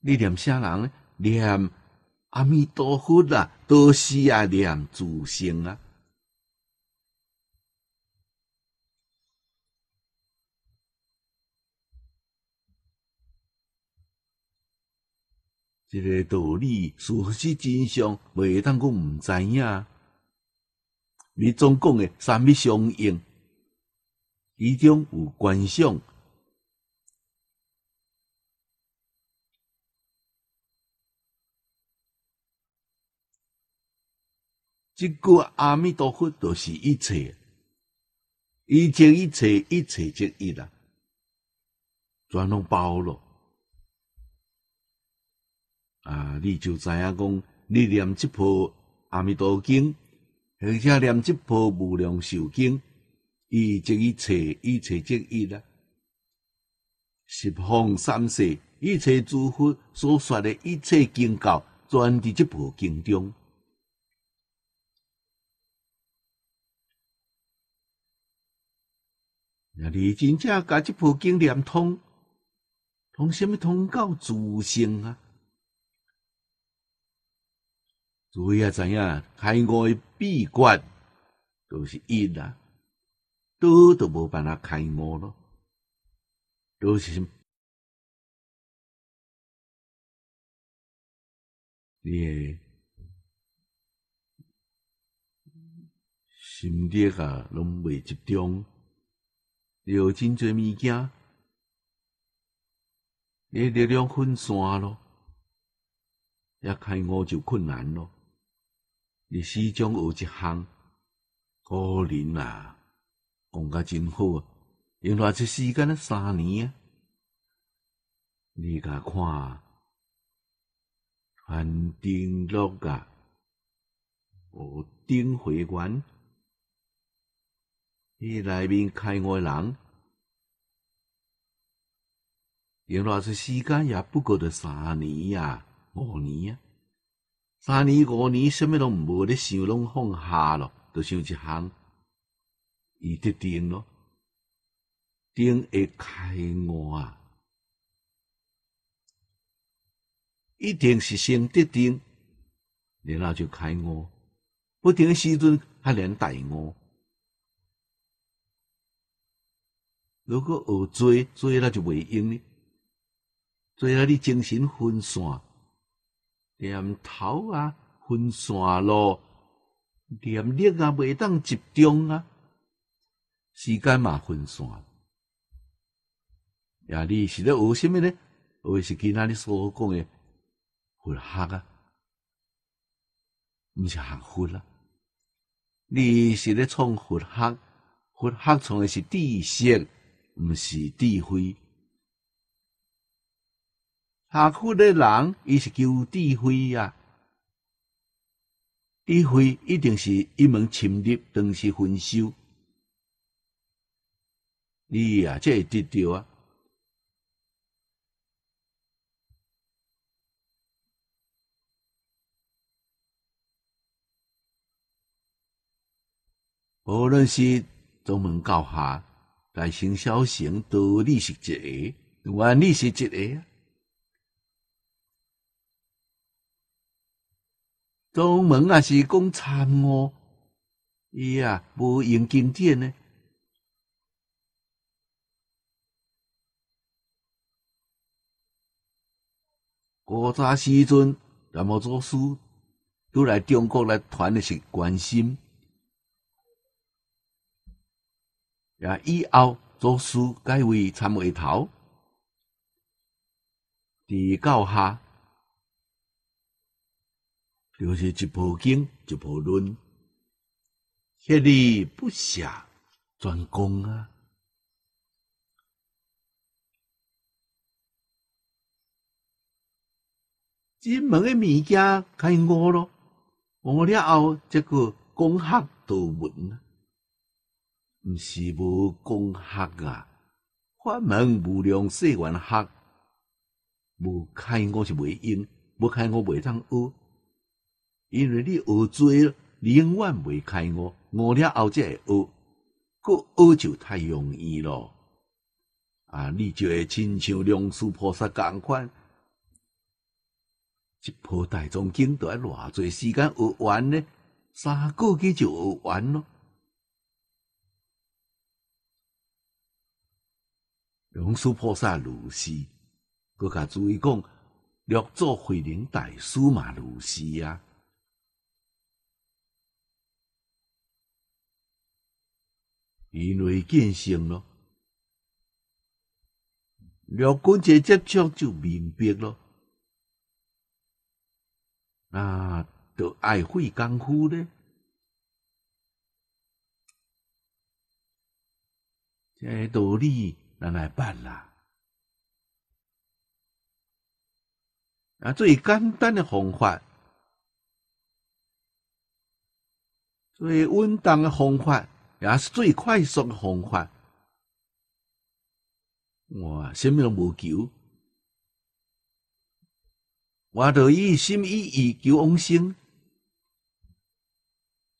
你念啥人？念阿弥陀佛啊，都是啊念自性啊。这个道理，事实真相，袂当讲毋知影。你总讲诶，三密相应，其中有观想。即个阿弥陀佛就是一切，一切一切一切即一啦，全拢包了。啊！你就知影讲，你念即部《阿弥陀经》，或者念即部《无量寿经》，伊即一切一切即一啦。十方三世一切诸佛所说的一切经教，全伫即部经中。那你真正甲即部经念通，通什么通到自性啊？诸位也知影，开悟诶秘诀都是一啦，都都无办法开悟咯，都是你的心力啊，拢未集中，有真侪物件，你力量分散咯，要开悟就困难咯。你始终有一项，可能啊，讲甲真好啊，用偌济时间啊，三年啊，你甲看，传订录啊，有订会员，伊内面开外人，用偌济时间也不过得三年呀，五年啊。三年五年，什么拢无咧想，拢放下咯，就想一项，伊得定咯，定会开悟啊！一定是先得定，然后就开悟。不定时阵还连大悟。如果学做做那就袂用呢，做了你精神分散。念头啊，分散咯；念力啊，袂当集中啊，时间嘛分散。呀，你是咧学什么呢？学是今仔日所讲的佛学啊，毋是学佛啦。你是咧创佛学，佛学创的是知识，毋是智慧。下苦的人，伊是求智慧呀。智慧一定是一门深入，当时分修。你呀，这会得到啊。无论是宗门教下，大乘小乘，道理是一个，原理是一个。宗门啊是讲参悟，伊啊无用经典呢。古早时阵，南无祖师都来中国来传的是关心，也以后祖师改为参会头，地教下。就是一部经，一部论，竭力不暇专攻啊！进门的物件开悟咯，悟了后，这个讲学道文啊，毋是无讲学啊，法门无量世缘学，无开悟是袂用，无开悟袂当学。因为你学做，你永远袂开悟，悟了后才会学，个学就太容易咯。啊，你就会亲像龙树菩萨共款，一部大藏经都要偌济时间学完呢？三个月就学完咯。龙树菩萨如是，佮甲注意讲，六祖慧能大师嘛如是啊。因为见性咯，六根一接触就明白咯。那就爱费功夫咧，这道理咱来办啦。啊，最简单的方法，最稳当的方法，也是最快速的方法。我什么都无求。我着以心以意求往生，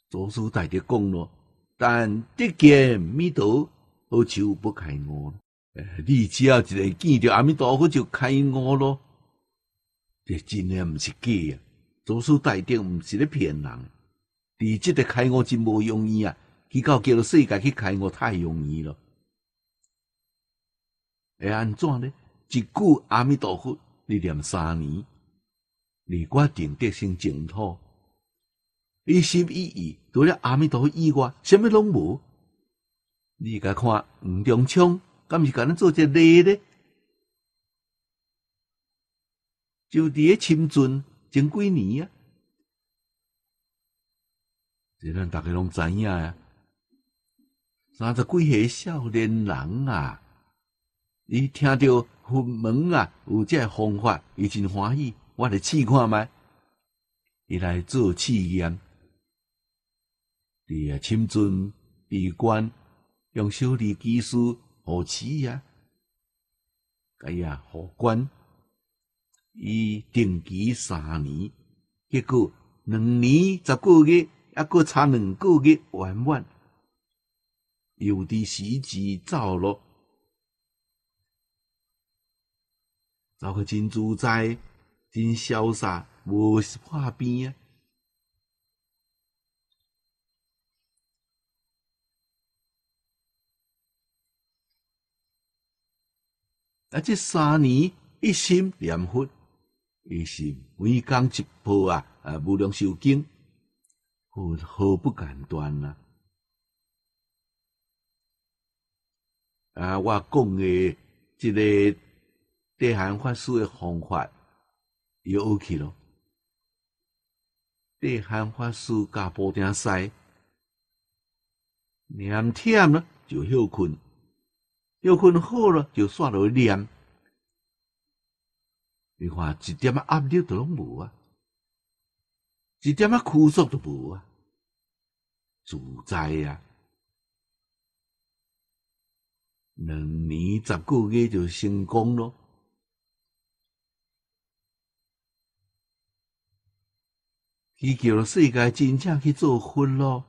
祖师大德讲咯，但得见弥陀，好求不开悟？你只要一个见着阿弥陀佛就开悟咯，这真诶毋是假啊！祖师大德毋是咧骗人，伫即个开悟真无容易啊！去到叫做世界去开悟太容易了，会安怎呢？一句阿弥陀佛，你念三年。你决定得成净土，一心一意除了阿弥陀佛以外，什么拢无。你甲看黄中昌，敢是甲咱做只例咧？就伫个深圳前几年啊，这咱大家拢知影啊。三十几岁少年人啊，伊听到佛门啊有这方法，伊真欢喜。我来试看觅，伊来做试验，伫啊深圳闭关，用小李技术好试啊，哎呀好关，伊定期三年，结果两年十个月，还阁差两个月完满，有的时机走咯，走个真自在。真潇洒，无破边啊！啊，这三年一心念佛，一心每讲一部啊，啊，无量寿经，何何不敢断啊？啊，我讲的这个地行法师的方法。又去咯，地汉法师加布丁塞，念忝了就休困，休困好了就煞落念。你看一点仔压力都拢无啊，一点仔苦束都无啊，自在啊！两年十个月就成功咯。去叫世界真正去做佛咯，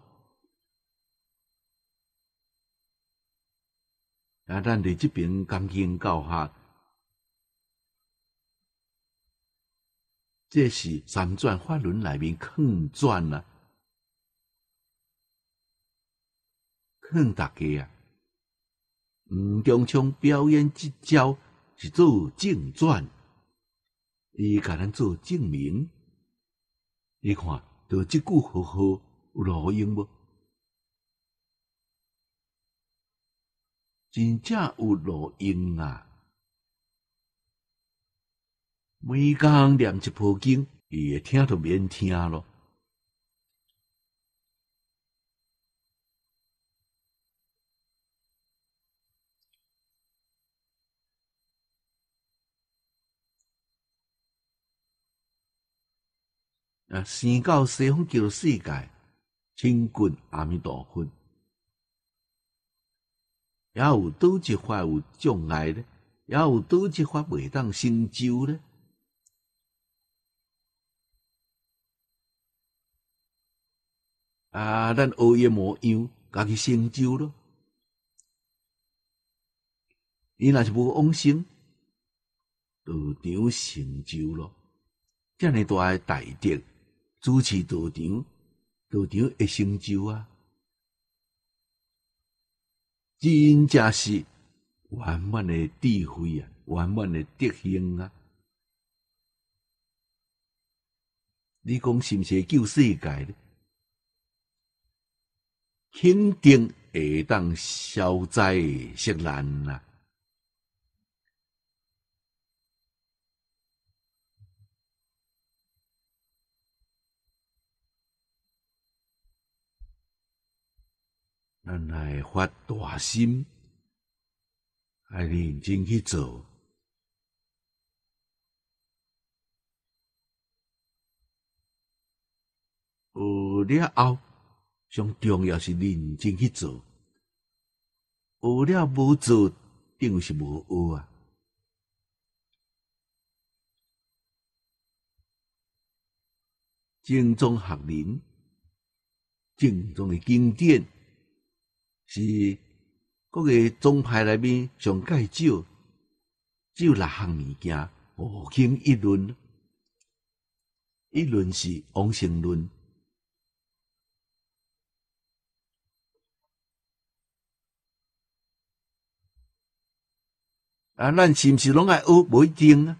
啊！咱伫即边钢琴教下，这是三转法轮内面坑转啊，坑大家啊！吴中昌表演即招是做正传，伊甲咱做证明。你看，就即句好好有路用无？真正有路用啊！每工念一部经，伊会听都免听咯。啊！生到西方极乐世界，亲近阿弥陀佛，也有多一法有障碍咧，也有多一法未当成就咧。啊！咱学业无样，家己成就咯。伊若是无往生，道场成就咯。遮尔大诶大德主持道场，道场会成就啊！真正是圆满诶智慧啊，圆满诶德行啊！你讲是毋是救世界咧？肯定会当消灾释难啊！咱来发大心，来认真去做。学了后，上重要是认真去做。学了无做，等于是无学啊。正宗学人，正宗的经典。是各个宗派内面上介少，只有六项物件，五经一论。一论是王性论，啊，咱是毋是拢爱学？无一定啊，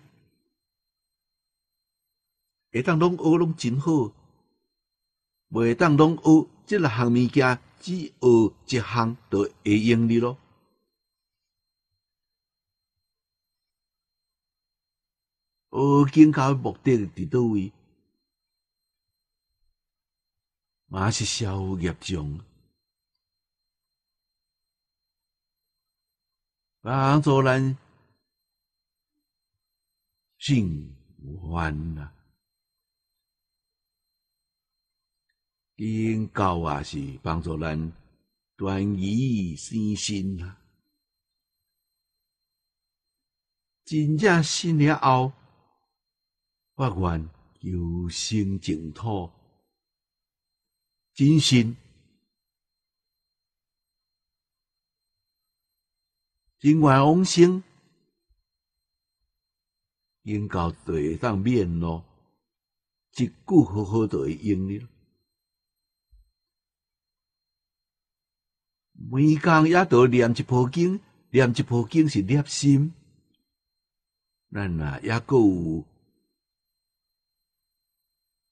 会当拢学拢真好，袂当拢学，即六项物件。只学一项就会用你咯。学经教目的伫倒位？嘛是消业障，帮助咱心愿啊！因教也是帮助咱断疑生心啊！真正信了后，发愿求生净土，真心真愿往生，因教就会当免咯，一句好好就会用哩。每工也都念一部经，念一部经是念心。咱啊，也够有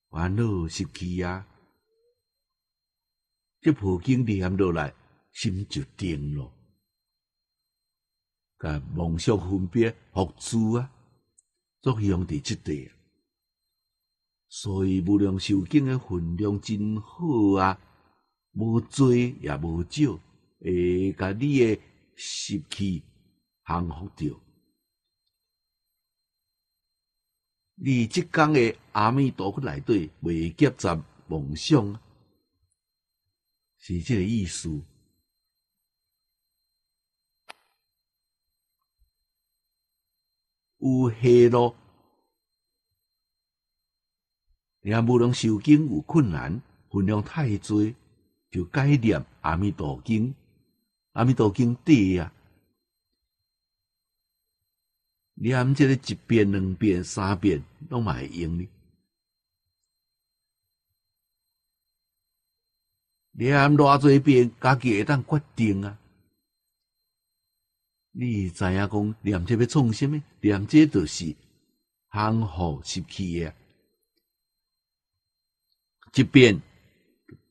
烦恼失去啊！这部经念落来，心就定咯。甲梦想分别福珠啊，作用伫即地。所以无量寿经的分量真好啊，无多也无少。会甲你诶习气降服着，你即讲诶阿弥陀佛内底未结杂梦想，是即个意思。有下落，也无能受经有困难，分量太多，就改念阿弥陀经。阿弥陀经底啊，念这个一遍、两遍、三遍，拢嘛会用哩。念偌侪遍，家己会当决定啊。你知影讲念这要创什么？念这就是幸福失去啊。一遍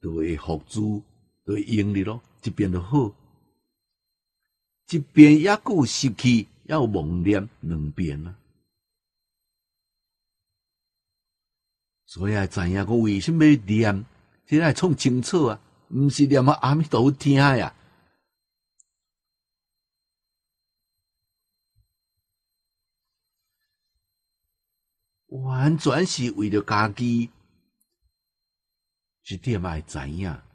就会福珠，就会用哩咯。一遍就好。一遍也够失去，要妄念两遍啊！所以知影讲为什么念，现在创清楚啊，毋是念啊阿弥陀佛听呀，完全是为了家己，一点爱知影。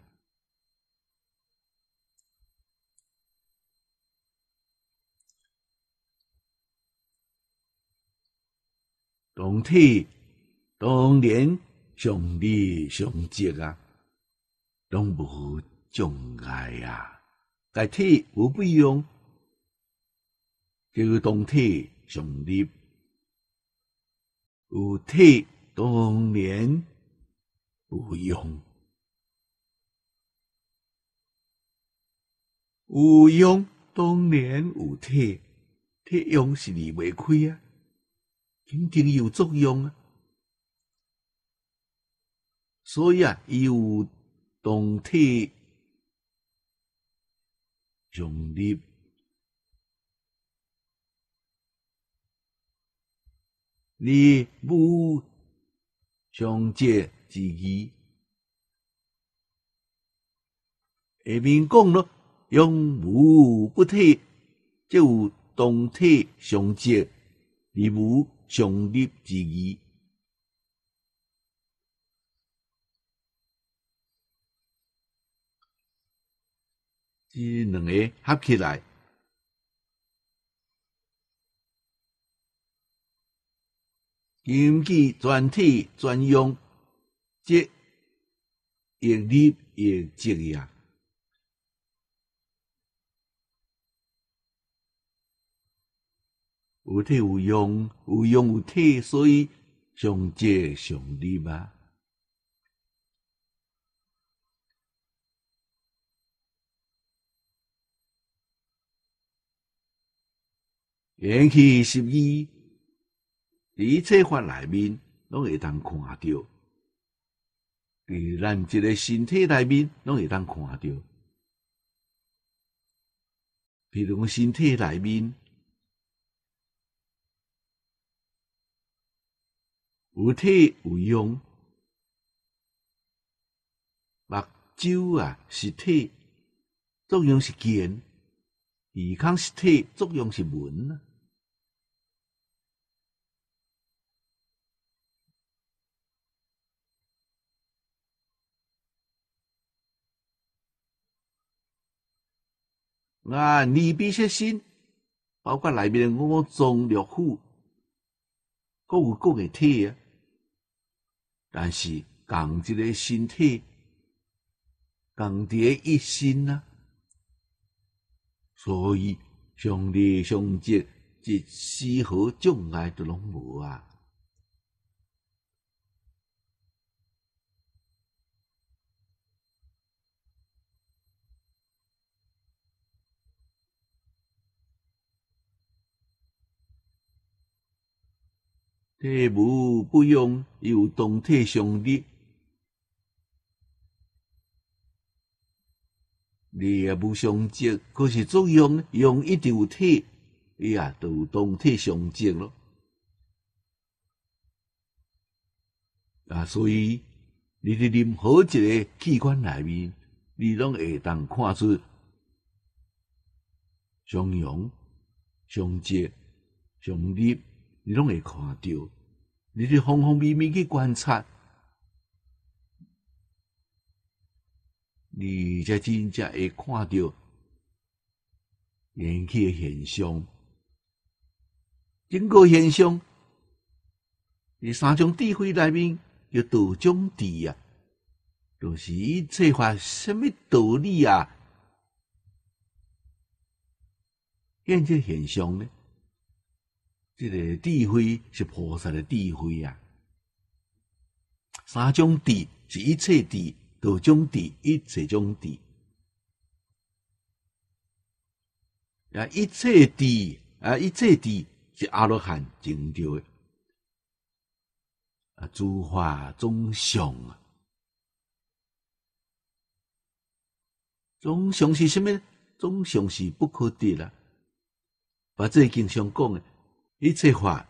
同体当然上利上节啊，拢无障碍啊。但体无不用，叫同体上利，有体当年有用，有用当然有体，体用是离袂开啊，肯定有作用啊。所以啊，有动体用力。你无相借之义，下面讲咯，用无不体，就动体相借，你无相立之义，这两个合起来。引起全体专用，即亦立亦即也。有体有用，有用有体，所以上借相立啊。引起十二。一切法内面，拢会当看到；伫咱一个身体内面，拢会当看到。比如讲，身体内面有体有用，目睭啊是体，作用是见；耳孔是体，作用是闻啊。啊，利弊色心，包括内面的五脏六腑，各有各个体啊。但是共一个身体，共伫一心啊。所以相离相接，一丝毫障碍都拢无啊。体无不用，有动体相立。你也无相接，可是作用用一定有体，伊也都有动体相接咯。啊，所以你的任何一个器官内面，你拢会当看出相容、相接、相立。你拢会看到，你伫方方面面去观察，你才真正会看到引起现象。经过现象，你三种智慧内面有道种智啊，就是一切法什么道理啊？现这现象呢？这个智慧是菩萨的智慧啊！三种智是一切智，多种智一切种智。啊，一切智啊，一切智是阿罗汉成就的啊，诸法总相啊，总相是什么？总相是不可得啦。把这经常讲的。一切法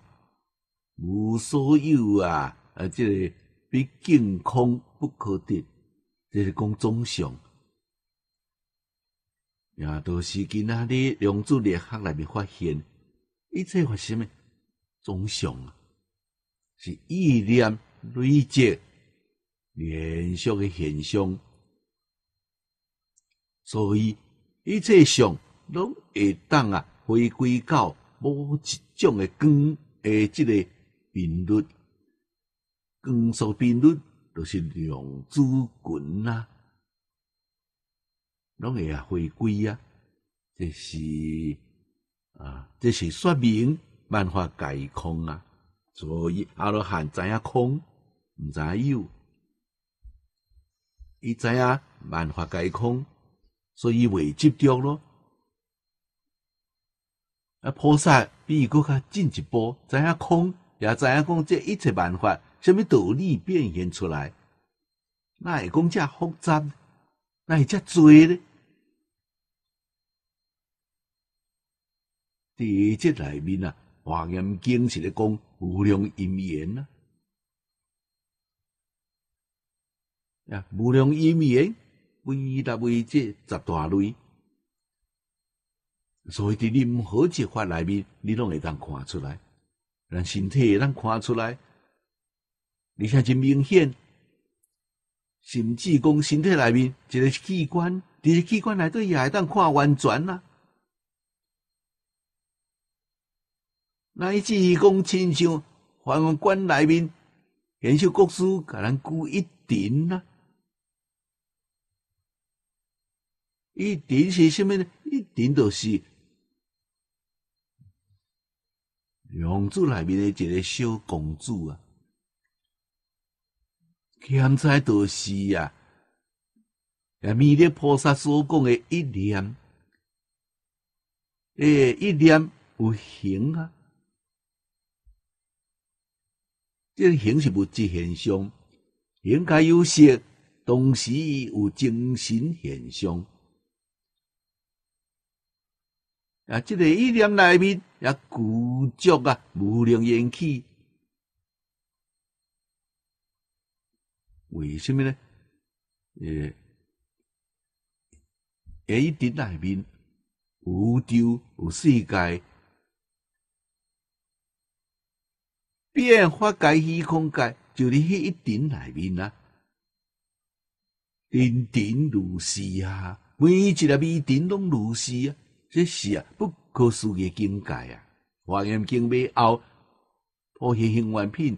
无所有啊！啊，这个比境空不可得，这是讲总相。也都是今仔日量子力学内面发现，一切法什么总相啊？是意念累积连续的现象，所以一切相拢会当啊回归到。某一种的光诶，即个频率，光速频率就是量子群啊，拢会啊回归啊，这是啊，这是说明万法皆空啊，所以阿罗汉知影空，毋知影有，伊知影万法皆空，所以未执着咯。啊，菩萨比伊搁较进一步，知影空，也知影讲这一切办法，什么道理变现出来？那会讲遮复杂？那会遮多呢？第一节内面啊，华严经是咧讲无量因缘啊，啊，无量因缘为达为这十大类。所以伫任何一法内面，你拢会当看出来，咱身体会当看出来，而且真明显。甚至讲身体内面一个器官，伫个器官内底也会当看完全啊。乃至讲亲像法官内面，显秀国师甲咱举一点啊，一点是虾米呢？一点就是。王子内面的一个小公主啊，现在都是啊，啊弥勒菩萨所讲的一念，诶，一念有形啊，这形是物质现象，应该有色，同时有精神现象。啊，这个意念内面也具足啊无量缘起，为什么呢？诶，一点内面有丢有世界，变化界虚空界，就伫迄一点内面啊，点点如是啊，每一个微点拢如是啊。这是啊，不可思议境界啊！华严经尾后，破现行愿品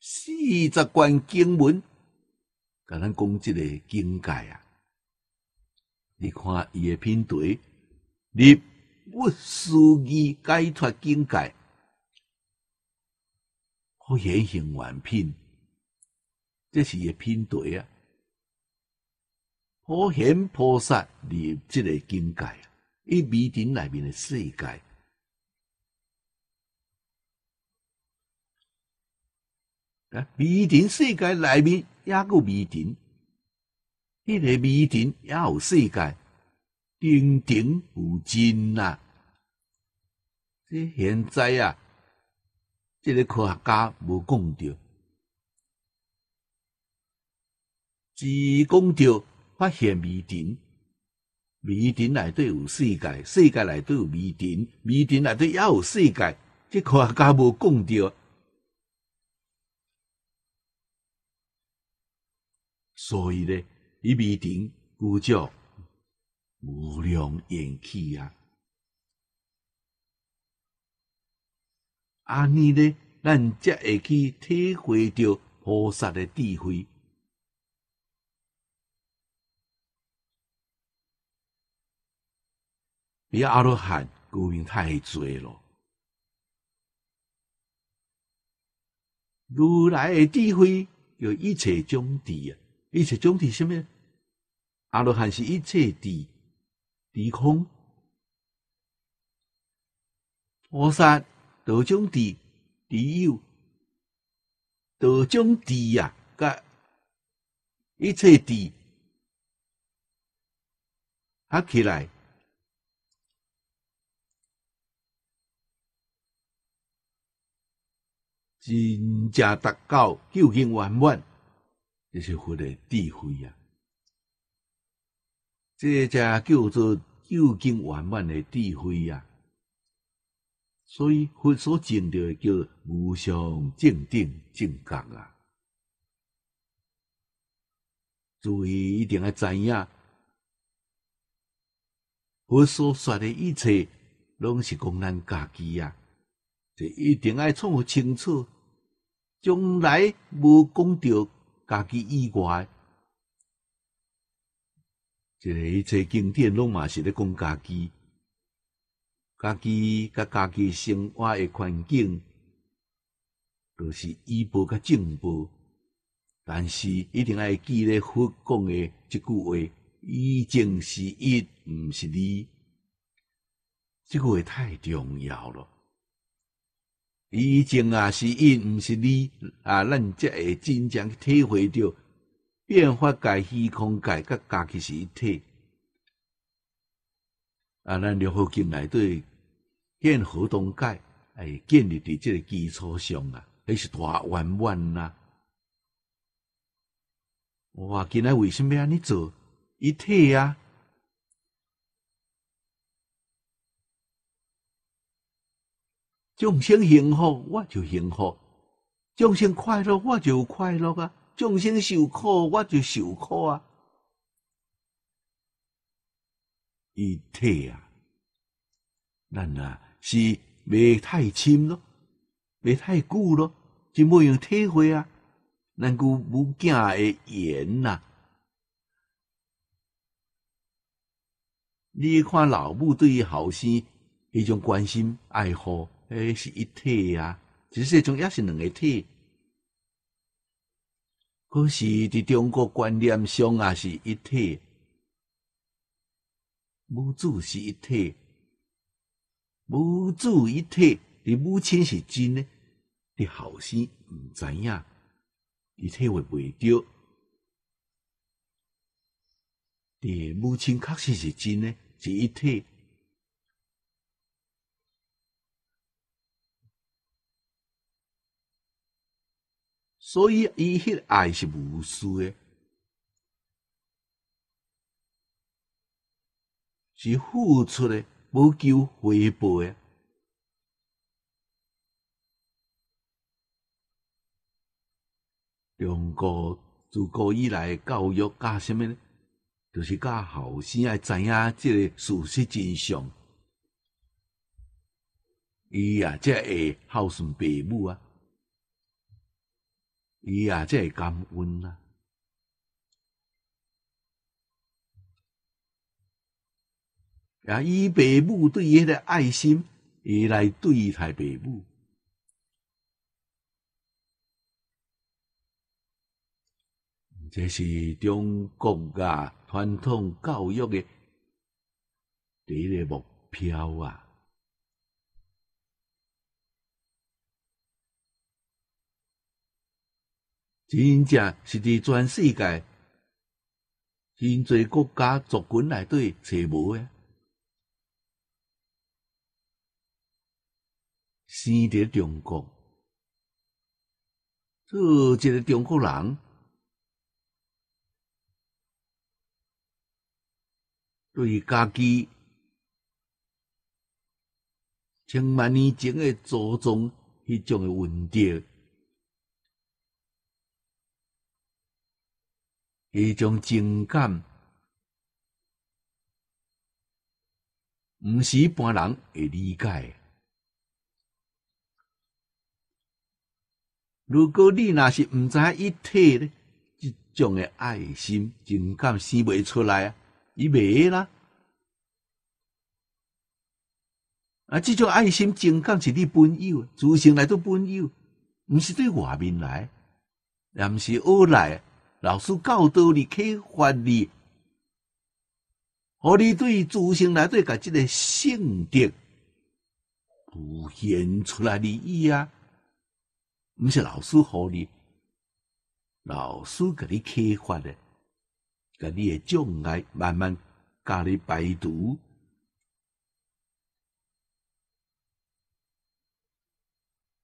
四十卷经文，甲咱讲这个境界啊！你看伊的品题，你不思议解脱境界，破现行愿品，这是伊品题啊！普贤菩萨入这个境界，伊迷顶内面的世界，啊，迷顶世界内面也有迷顶，迄个迷顶也有世界，顶顶有真呐。这现在啊，这个科学家无讲着，只讲着。发现迷尘，迷尘内底有世界，世界内底有迷尘，迷尘内底也有世界，这科学家无讲着。所以呢，伊迷尘故叫无量缘起啊。安尼呢，咱才会去体会着菩萨的智慧。比阿罗汉高明太多了。如来的智慧有一切种智啊，一切种智什么？阿罗汉是一切智，智空。菩萨多种智，智有多种智啊，甲一切智合起来。真正达到究竟圆满，就是佛的智慧啊！这才叫做究竟圆满的智慧啊！所以佛所证的叫无上正定正觉啊！注意一定要知影，佛所说的一切，拢是讲咱家己啊！这一定要创清楚，将来无讲到家己以外，即个一切经典拢嘛是咧讲家己，家己甲家己生活诶环境，就是医报甲正报，但是一定要记咧佛讲诶即句话：医正是一，毋是二。即句话太重要了。医正啊是因，毋是你啊，咱才会真正体会到变化界、虚空界甲家己是一体。啊，咱六合经内底建河东界，哎，建立伫即个基础上啊，迄是大圆满呐。哇，今仔为什么安尼做一体啊？众生幸福，我就幸福；众生快乐，我就快乐啊；众生受苦，我就受苦啊。一体啊，咱啊是未太深咯，未太久咯，就冇用体会啊。咱古母囝的言呐，你看老母对于后生迄种关心爱护，诶是一体啊，只是种也是两个体。可是伫中国观念上也是一体。母子是一体，母子一体，你母亲是真的，你后生毋知影，你体会袂着。你母亲确实是真的，是一体，所以伊迄个爱是无私诶。是付出的，无求回报的。中国自古以来教育教什么呢？就是教后生爱知影即个事实真相。伊啊，才会孝顺父母啊，伊啊，才会感恩啊。啊！伊父母对伊的爱心，伊来对待父母，这是中国啊传统教育的第一个目标啊！真正是伫全世界真侪国家族群内底找无诶。生伫中国，做一个中国人，对家己千万年前的祖宗迄种的问题，迄种情感，毋是一般人会理解。如果你若是毋知影一体咧，即种诶爱心情感生袂出来啊，伊袂啦。啊，即种爱心情感是你本有，自性来都本有，毋是对外面来，也毋是恶来。老师教导你、启发你，互你对自性来对甲即个性德浮现出来的意啊。毋是老师互你，老师甲你启发的，甲你的障碍慢慢教你排除。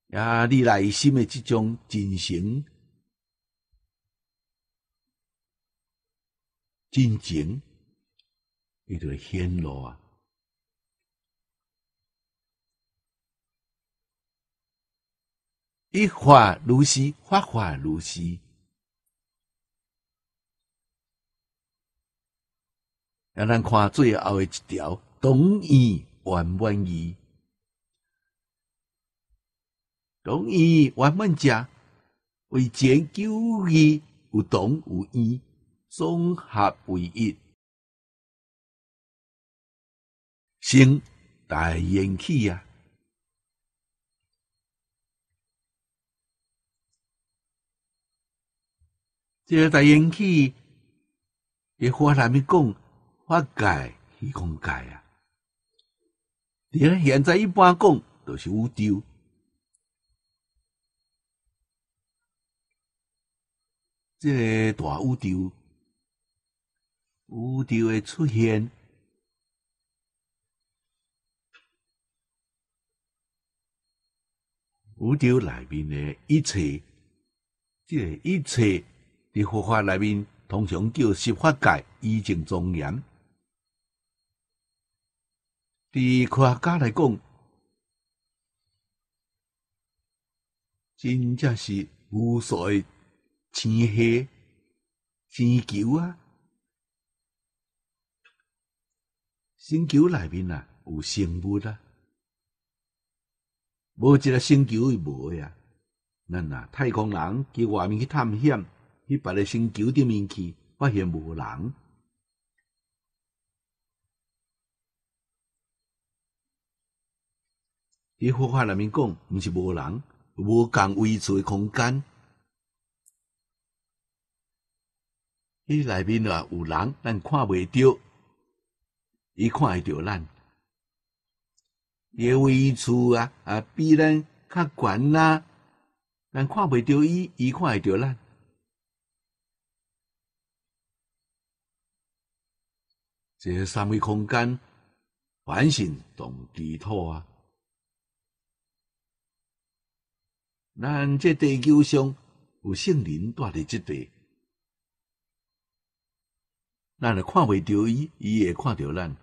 呀，你内心的这种真诚、心情，伊就会显露啊。一法如是，法法如是。让咱看最后的一条：同意圆满义，同意圆满者为前九义有同有异，综合为一，生大元气啊！这个大引起，伊话内面讲法界、虚空界啊。咧现在一般讲都是宇宙。这个大宇宙，宇宙的出现，宇宙内面的一切，这个一切伫佛法内面，通常叫十法界以正庄严。伫科学家来讲，真正是无数的。星系、星球啊，星球内面啊有生物啊，无一个星球是无呀。咱啊，太空人去外面去探险，去别个星球顶面去，发现无人。伊佛法内面讲，毋是无人，无共位处的空间。伊内面啊有人，咱看袂着，伊看会着咱。伊位处啊啊比咱较悬啦，咱看袂着伊，伊看会着咱。这三维空间，反省同地土啊。咱这地球上有圣灵住伫即地。咱若看袂着伊，伊会看着咱，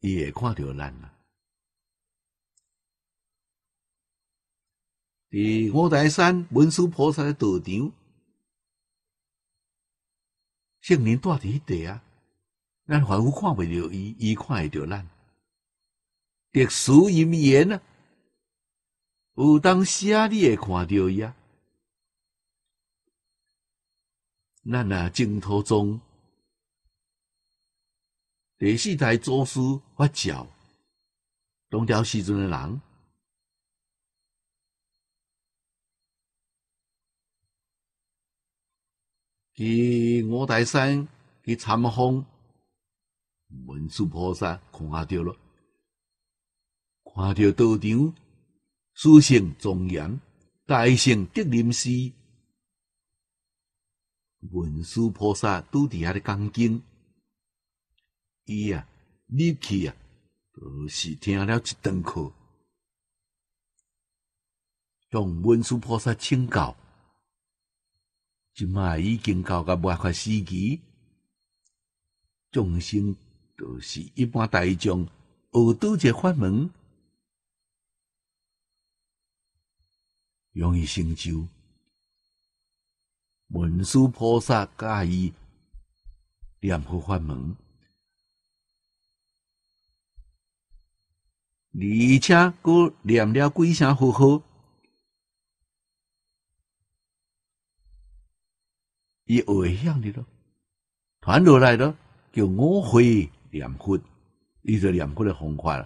伊会看着咱啊！伫五台山文殊菩萨的道场，圣灵住伫迄地啊，咱凡夫看袂着伊，伊看会着咱。特殊因缘啊，有当时，你会看着伊啊。咱啊净土宗。第四代祖师发教，当朝时阵的人，去五台山去参访文殊菩萨，看到了，看到道场殊胜庄严，大圣德林寺，文殊菩萨拄伫遐咧讲经。伊啊，你去啊，都是听了一堂课，向文殊菩萨请教。即卖已经到个末法时期，众生都是一般大众学多一法门，容易成就。文殊菩萨教伊念佛法门。而且，佮念了几声佛号，伊会响的咯，传落来咯，叫五会念佛，伊就念佛的方法。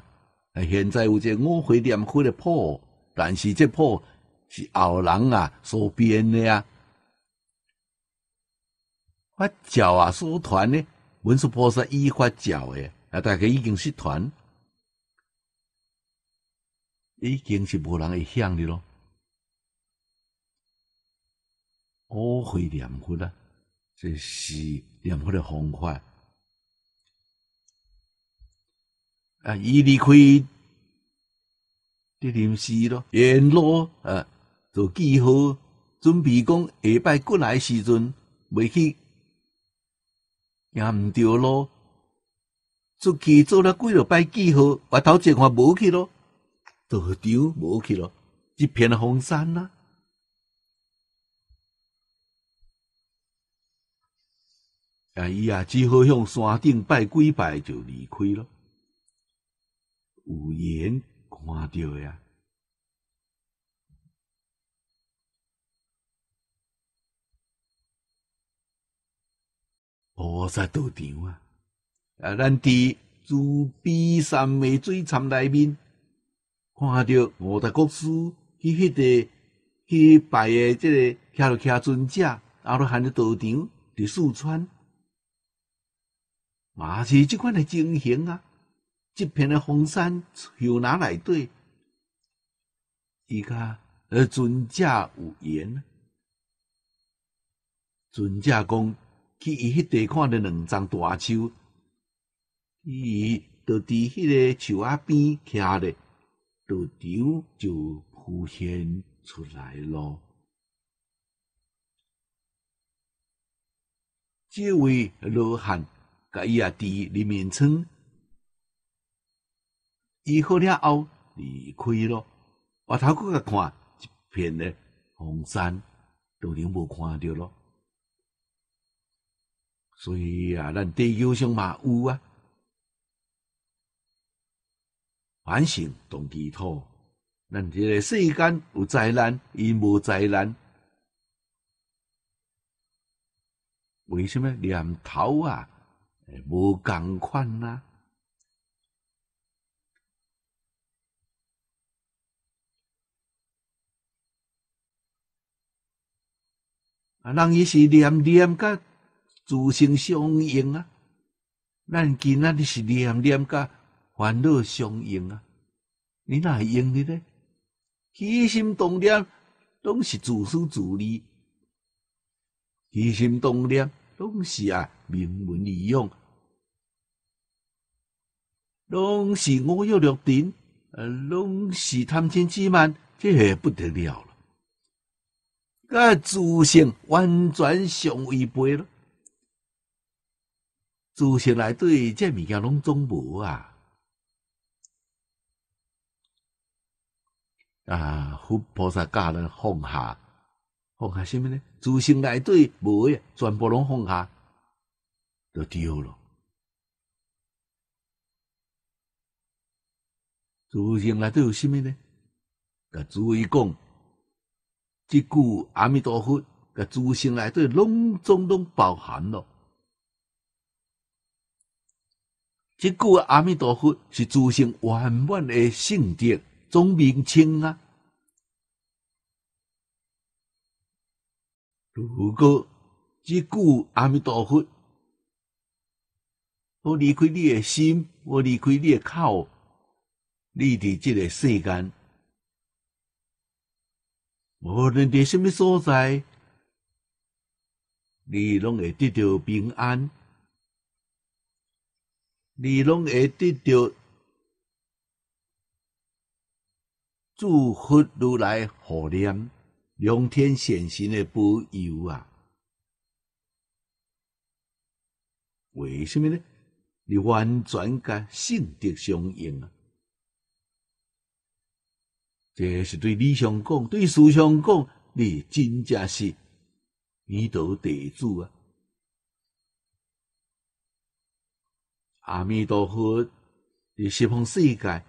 啊现在有只五会念佛的谱，但是这谱是后人啊所编的啊，发教啊所传呢，文殊菩萨依法教的，啊，大概已经失传。已经是无人会响的咯，我会念佛啦，这是念佛的方法。啊，伊离开这临时咯，沿路啊做记号，准备讲下摆过来时阵，袂去行毋着路，出去做了几落摆记号，回头一看无去咯。道场无去咯，一片荒山呐。啊，伊啊只好向山顶拜几拜就离开咯。有缘看到呀，菩萨道场啊，啊，咱伫自悲三昧水潭内面。看到五大国师去迄个去拜的即个倚落倚尊者，阿罗汉的道场伫四川，嘛是即款的情形啊！这片的荒山树哪来对，伊甲呃尊者有缘，尊者讲去伊迄地看着两丛大树，伊就伫迄个树仔边徛咧，道场就浮现出来咯。这位罗汉，甲伊也伫里面村，伊好了后离开咯。我头过甲看一片的红山，都能无看到咯。所以啊，咱地球上嘛有啊，反省动地土，咱这个世间有灾难，伊无灾难。为什么念头啊，无共款呐？啊，人伊是念念甲自性相应啊，咱今仔日是念念甲烦恼相应啊，你哪会用的呢？起心动念拢是自私自利。起心动念拢是啊，名闻利用，拢是我欲六尘，呃，拢是贪嗔痴慢，这下不得了了。甲自性完全相违背了，自性内底这物件拢总无啊！啊，佛菩萨教人放下。放下什么呢？自性内底无诶，全部拢放下，就对了。自性内底有什么呢？甲诸位讲，即句阿弥陀佛，甲自性内底拢总拢包含了。即句阿弥陀佛是自性圆满诶性德总明清啊。如果只顾阿弥陀佛，我离开你的心，我离开你的口，你伫这个世间，无论伫什么所在，你拢会得到平安，你拢会得到祝福如来护念。仰天显形的保佑啊！为什么呢？你完全甲性德相应啊！这是对理想讲，对思想讲，你真正是弥陀地主啊！阿弥陀佛，你西方世界，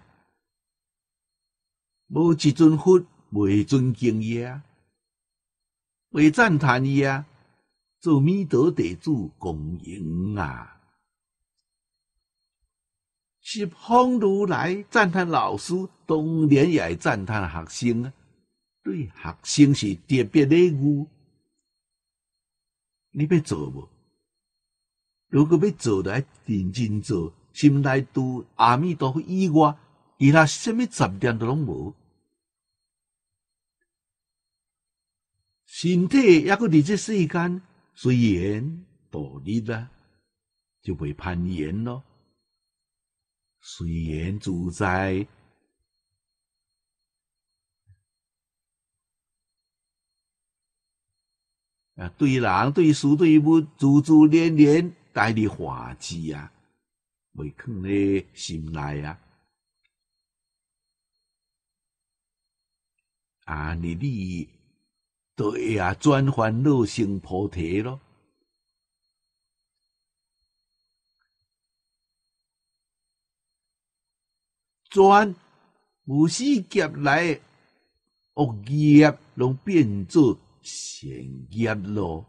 无一尊佛未尊敬伊啊！为赞叹伊啊，做弥陀地主供养啊！十方如来赞叹老师，当然也赞叹学生啊。对学生是特别礼遇，你要做无？如果要做，来认真做，心内除阿弥陀佛以外，其他什么杂念都拢无。身体也搁伫这世间，虽然度日啊，就袂攀岩咯。虽然自在啊，对人对事对物，自自然然带你化智啊，袂藏咧心内啊。啊，你你。对啊，转烦恼成菩提咯。转无始劫来恶业，拢变做善业咯。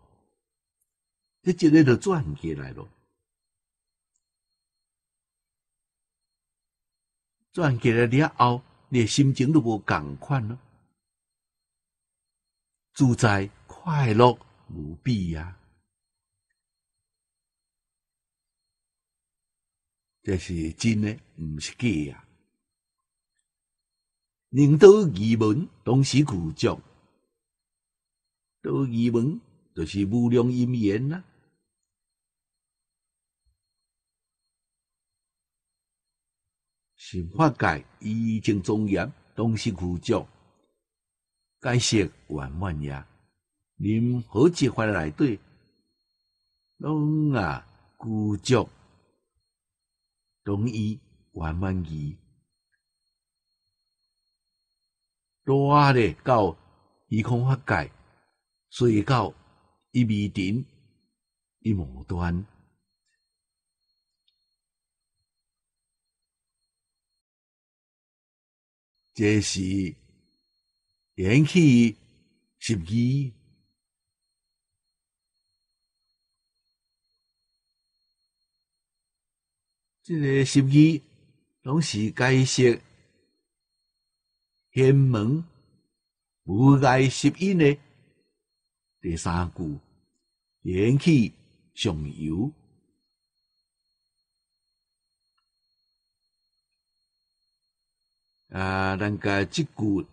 这一个就转起来咯，转起来了后，你心情都无共款咯。自在快乐无比呀！这是真的，毋是假呀。领导移民当时古教，导移民就是无量因缘呐。新法界以正庄严，当时古教，解释圆满呀。任何一法内底，拢啊古教，同意圆满义。大咧到虚空法界，随到一微尘一无端，这是缘起十二，这个十二拢是解释。天门无碍十一呢？第三句缘起上游啊，咱个即句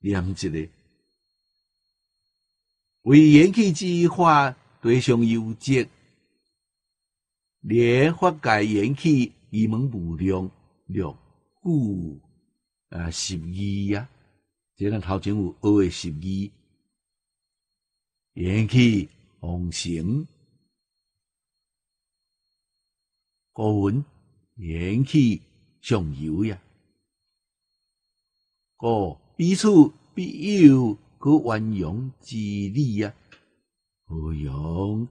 念一个，为缘起之法对象有节，连法界缘起一门无量六故。啊，十二呀，即咱头前有学诶十二，缘起红成，古文缘起上游呀，故彼此必有个鸳鸯之力呀，鸳鸯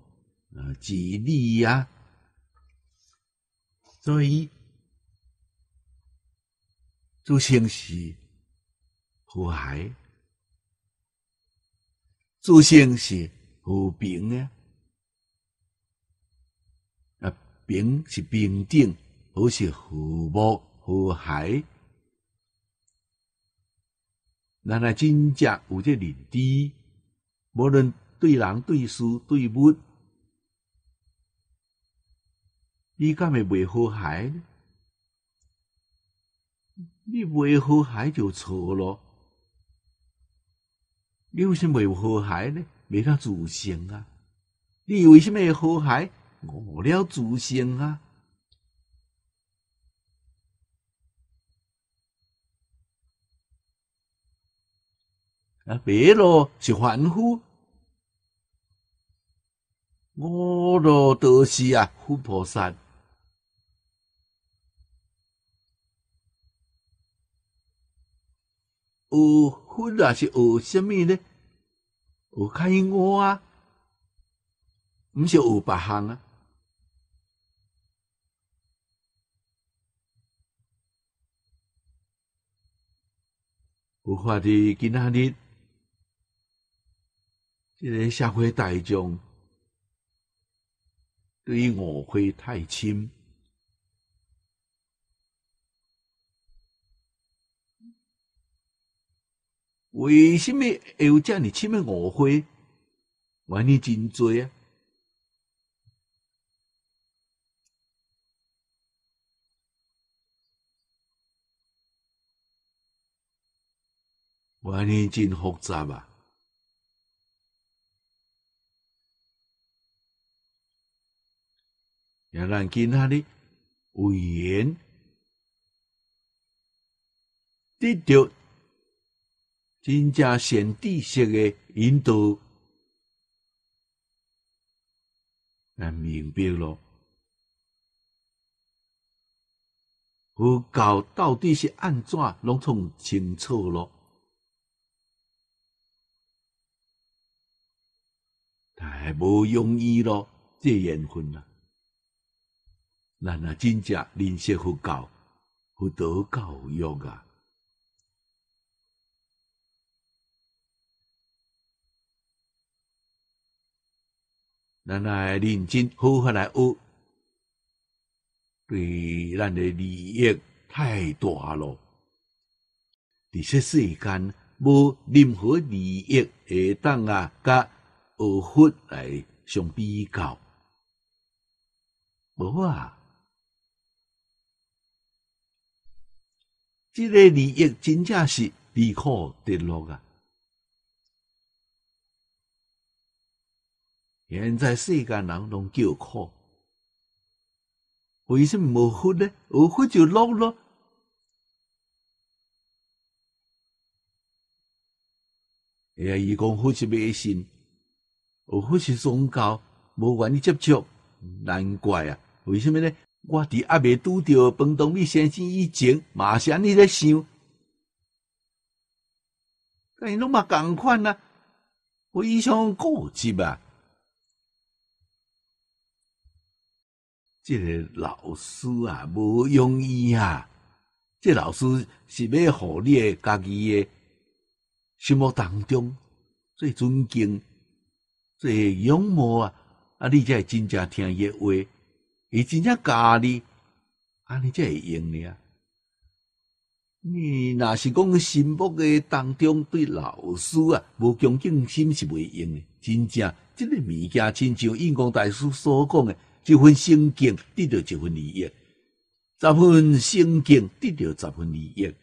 啊之力呀，所以。祖先是和谐，祖先是和平啊！啊，平是平等，好是和睦和谐。咱来真正有这认知，无论对人、对事、对物，你敢会袂和谐呢？你未和谐就错咯！你为什么未和谐呢？未了自信啊！你为什么会和谐？我了自信啊！啊，别咯是凡夫，我咯都是啊，佛菩萨。学佛啊，是学什么呢？学开悟啊，毋是学别项啊。有法的今仔日，这个社会大众对于误会太深。为什么会有这么深的误会？原因真多啊！原因真复杂啊！让咱今仔日为言得到。真正显知识的引导，咱明白咯。佛教到底是安怎，拢通清楚咯。太无容易咯，这缘分啊！咱啊，真正认识佛教、佛道教育啊！咱来认真好好来学，对咱的利益太大咯。伫这世间无任何利益会当啊，甲学佛来相比较，无啊！这个利益真正是利苦得乐啊！现在世间人拢叫苦，为什么无佛呢？有福就乐咯。哎呀，伊讲佛是迷信，有福是宗教，无愿意接触，难怪啊！为什么呢？我伫阿未拄着彭东美先生以前，马上你咧想，但伊拢嘛共款啊，非常固执啊！这个老师啊，无容易啊！这老师是要互你家己诶心目当中最尊敬、最仰慕啊！啊，你才会真正听伊诶话，伊真正教你，安尼才会用呢。你若是讲心目诶当中对老师啊无恭敬心，是袂用诶。真正，这个物件亲像印光大师所讲诶。一份圣敬得到一份利益，十分圣敬得到十分利益。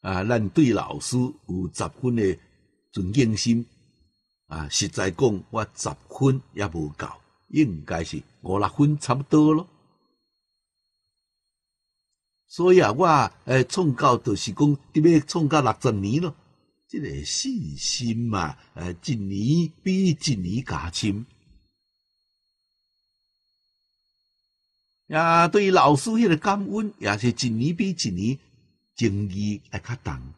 啊，咱对老师有十分的尊敬心。啊，实在讲，我十分也无够，应该是五六分差不多咯。所以啊，我诶创到就是讲，得要创到六十年咯。这个信心嘛，诶，一年比一年加深。啊，对于老师迄个感恩，也是一年比一年情谊会较重。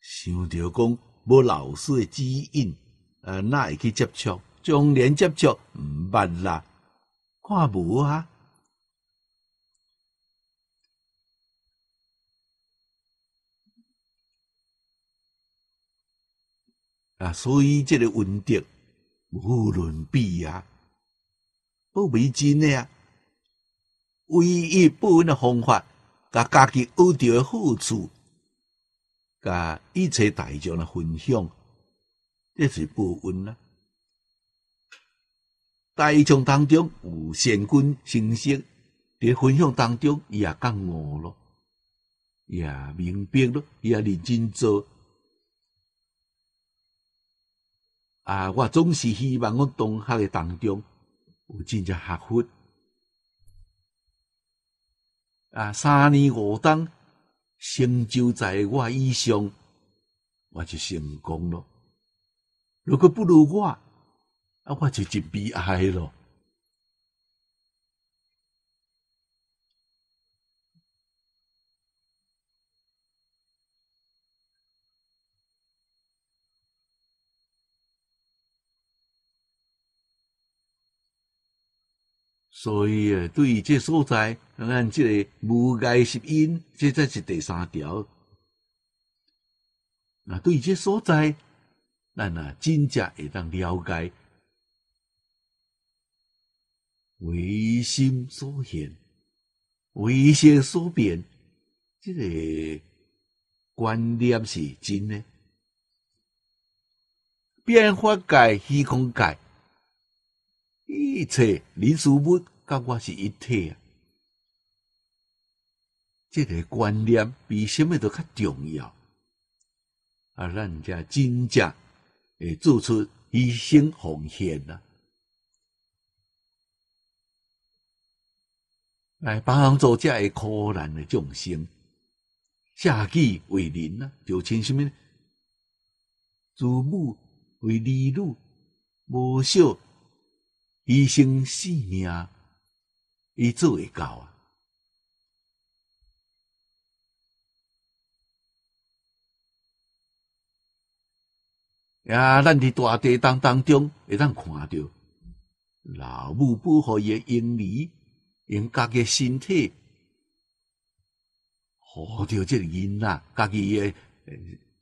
想着讲无老师的指引，呃，哪会去接触？将连接触毋捌啦，看无啊！啊，所以这个恩德无伦比啊！不为真诶啊！唯一报恩的方法，甲家己学到诶好处，甲一切大众的分享，这是报恩啊！大众当中有善君成色，伫分享当中伊也觉悟咯，也明白咯，也认真做。啊！我总是希望我同学诶当中。有真正学佛啊，三年五冬成就在我以上，我就成功了。如果不如我，啊，我就真悲哀咯。所以啊，对于这所在，咱这个无碍是因，这才是第三条。那对于这所在，咱啊真正会当了解，唯心所现，唯心所变，这个观念是真的。变化界、虚空界。一切人事物甲我是一体啊！这个观念比什么都较重要啊！咱家真正会做出牺牲奉献啊，来帮助这个苦难的众生，下己为人呐，就像什么？祖母为儿女，无少。牺牲性命，伊做会到啊！呀，咱伫大地当当中会当看到老母保护伊婴儿，用家己身体护着这个囡仔，家己诶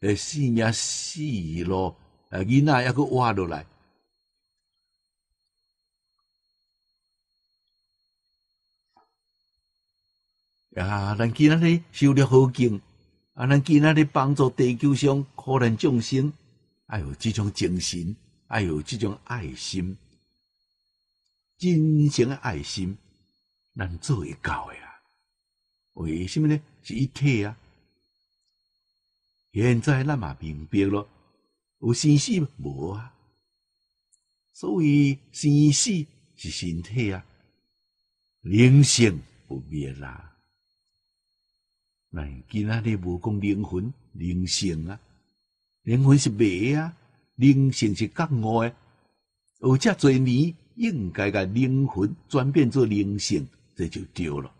诶性命死咯，诶囡仔抑个活落来。啊！咱今仔日修了好经，啊，咱今仔日帮助地球上可怜众生，爱有这种精神，爱有这种爱心，真正的爱心，咱做会到诶啊？为什么呢？是一体啊！现在咱嘛明白咯，有生死无啊？所以生死是身体啊，灵性不灭啦。那今仔日无讲灵魂、灵性啊，灵魂是灭啊，灵性是觉悟诶。有遮侪年，应该甲灵魂转变做灵性，这就对了。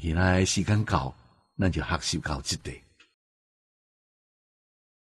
今仔时间到，咱就学习到这地。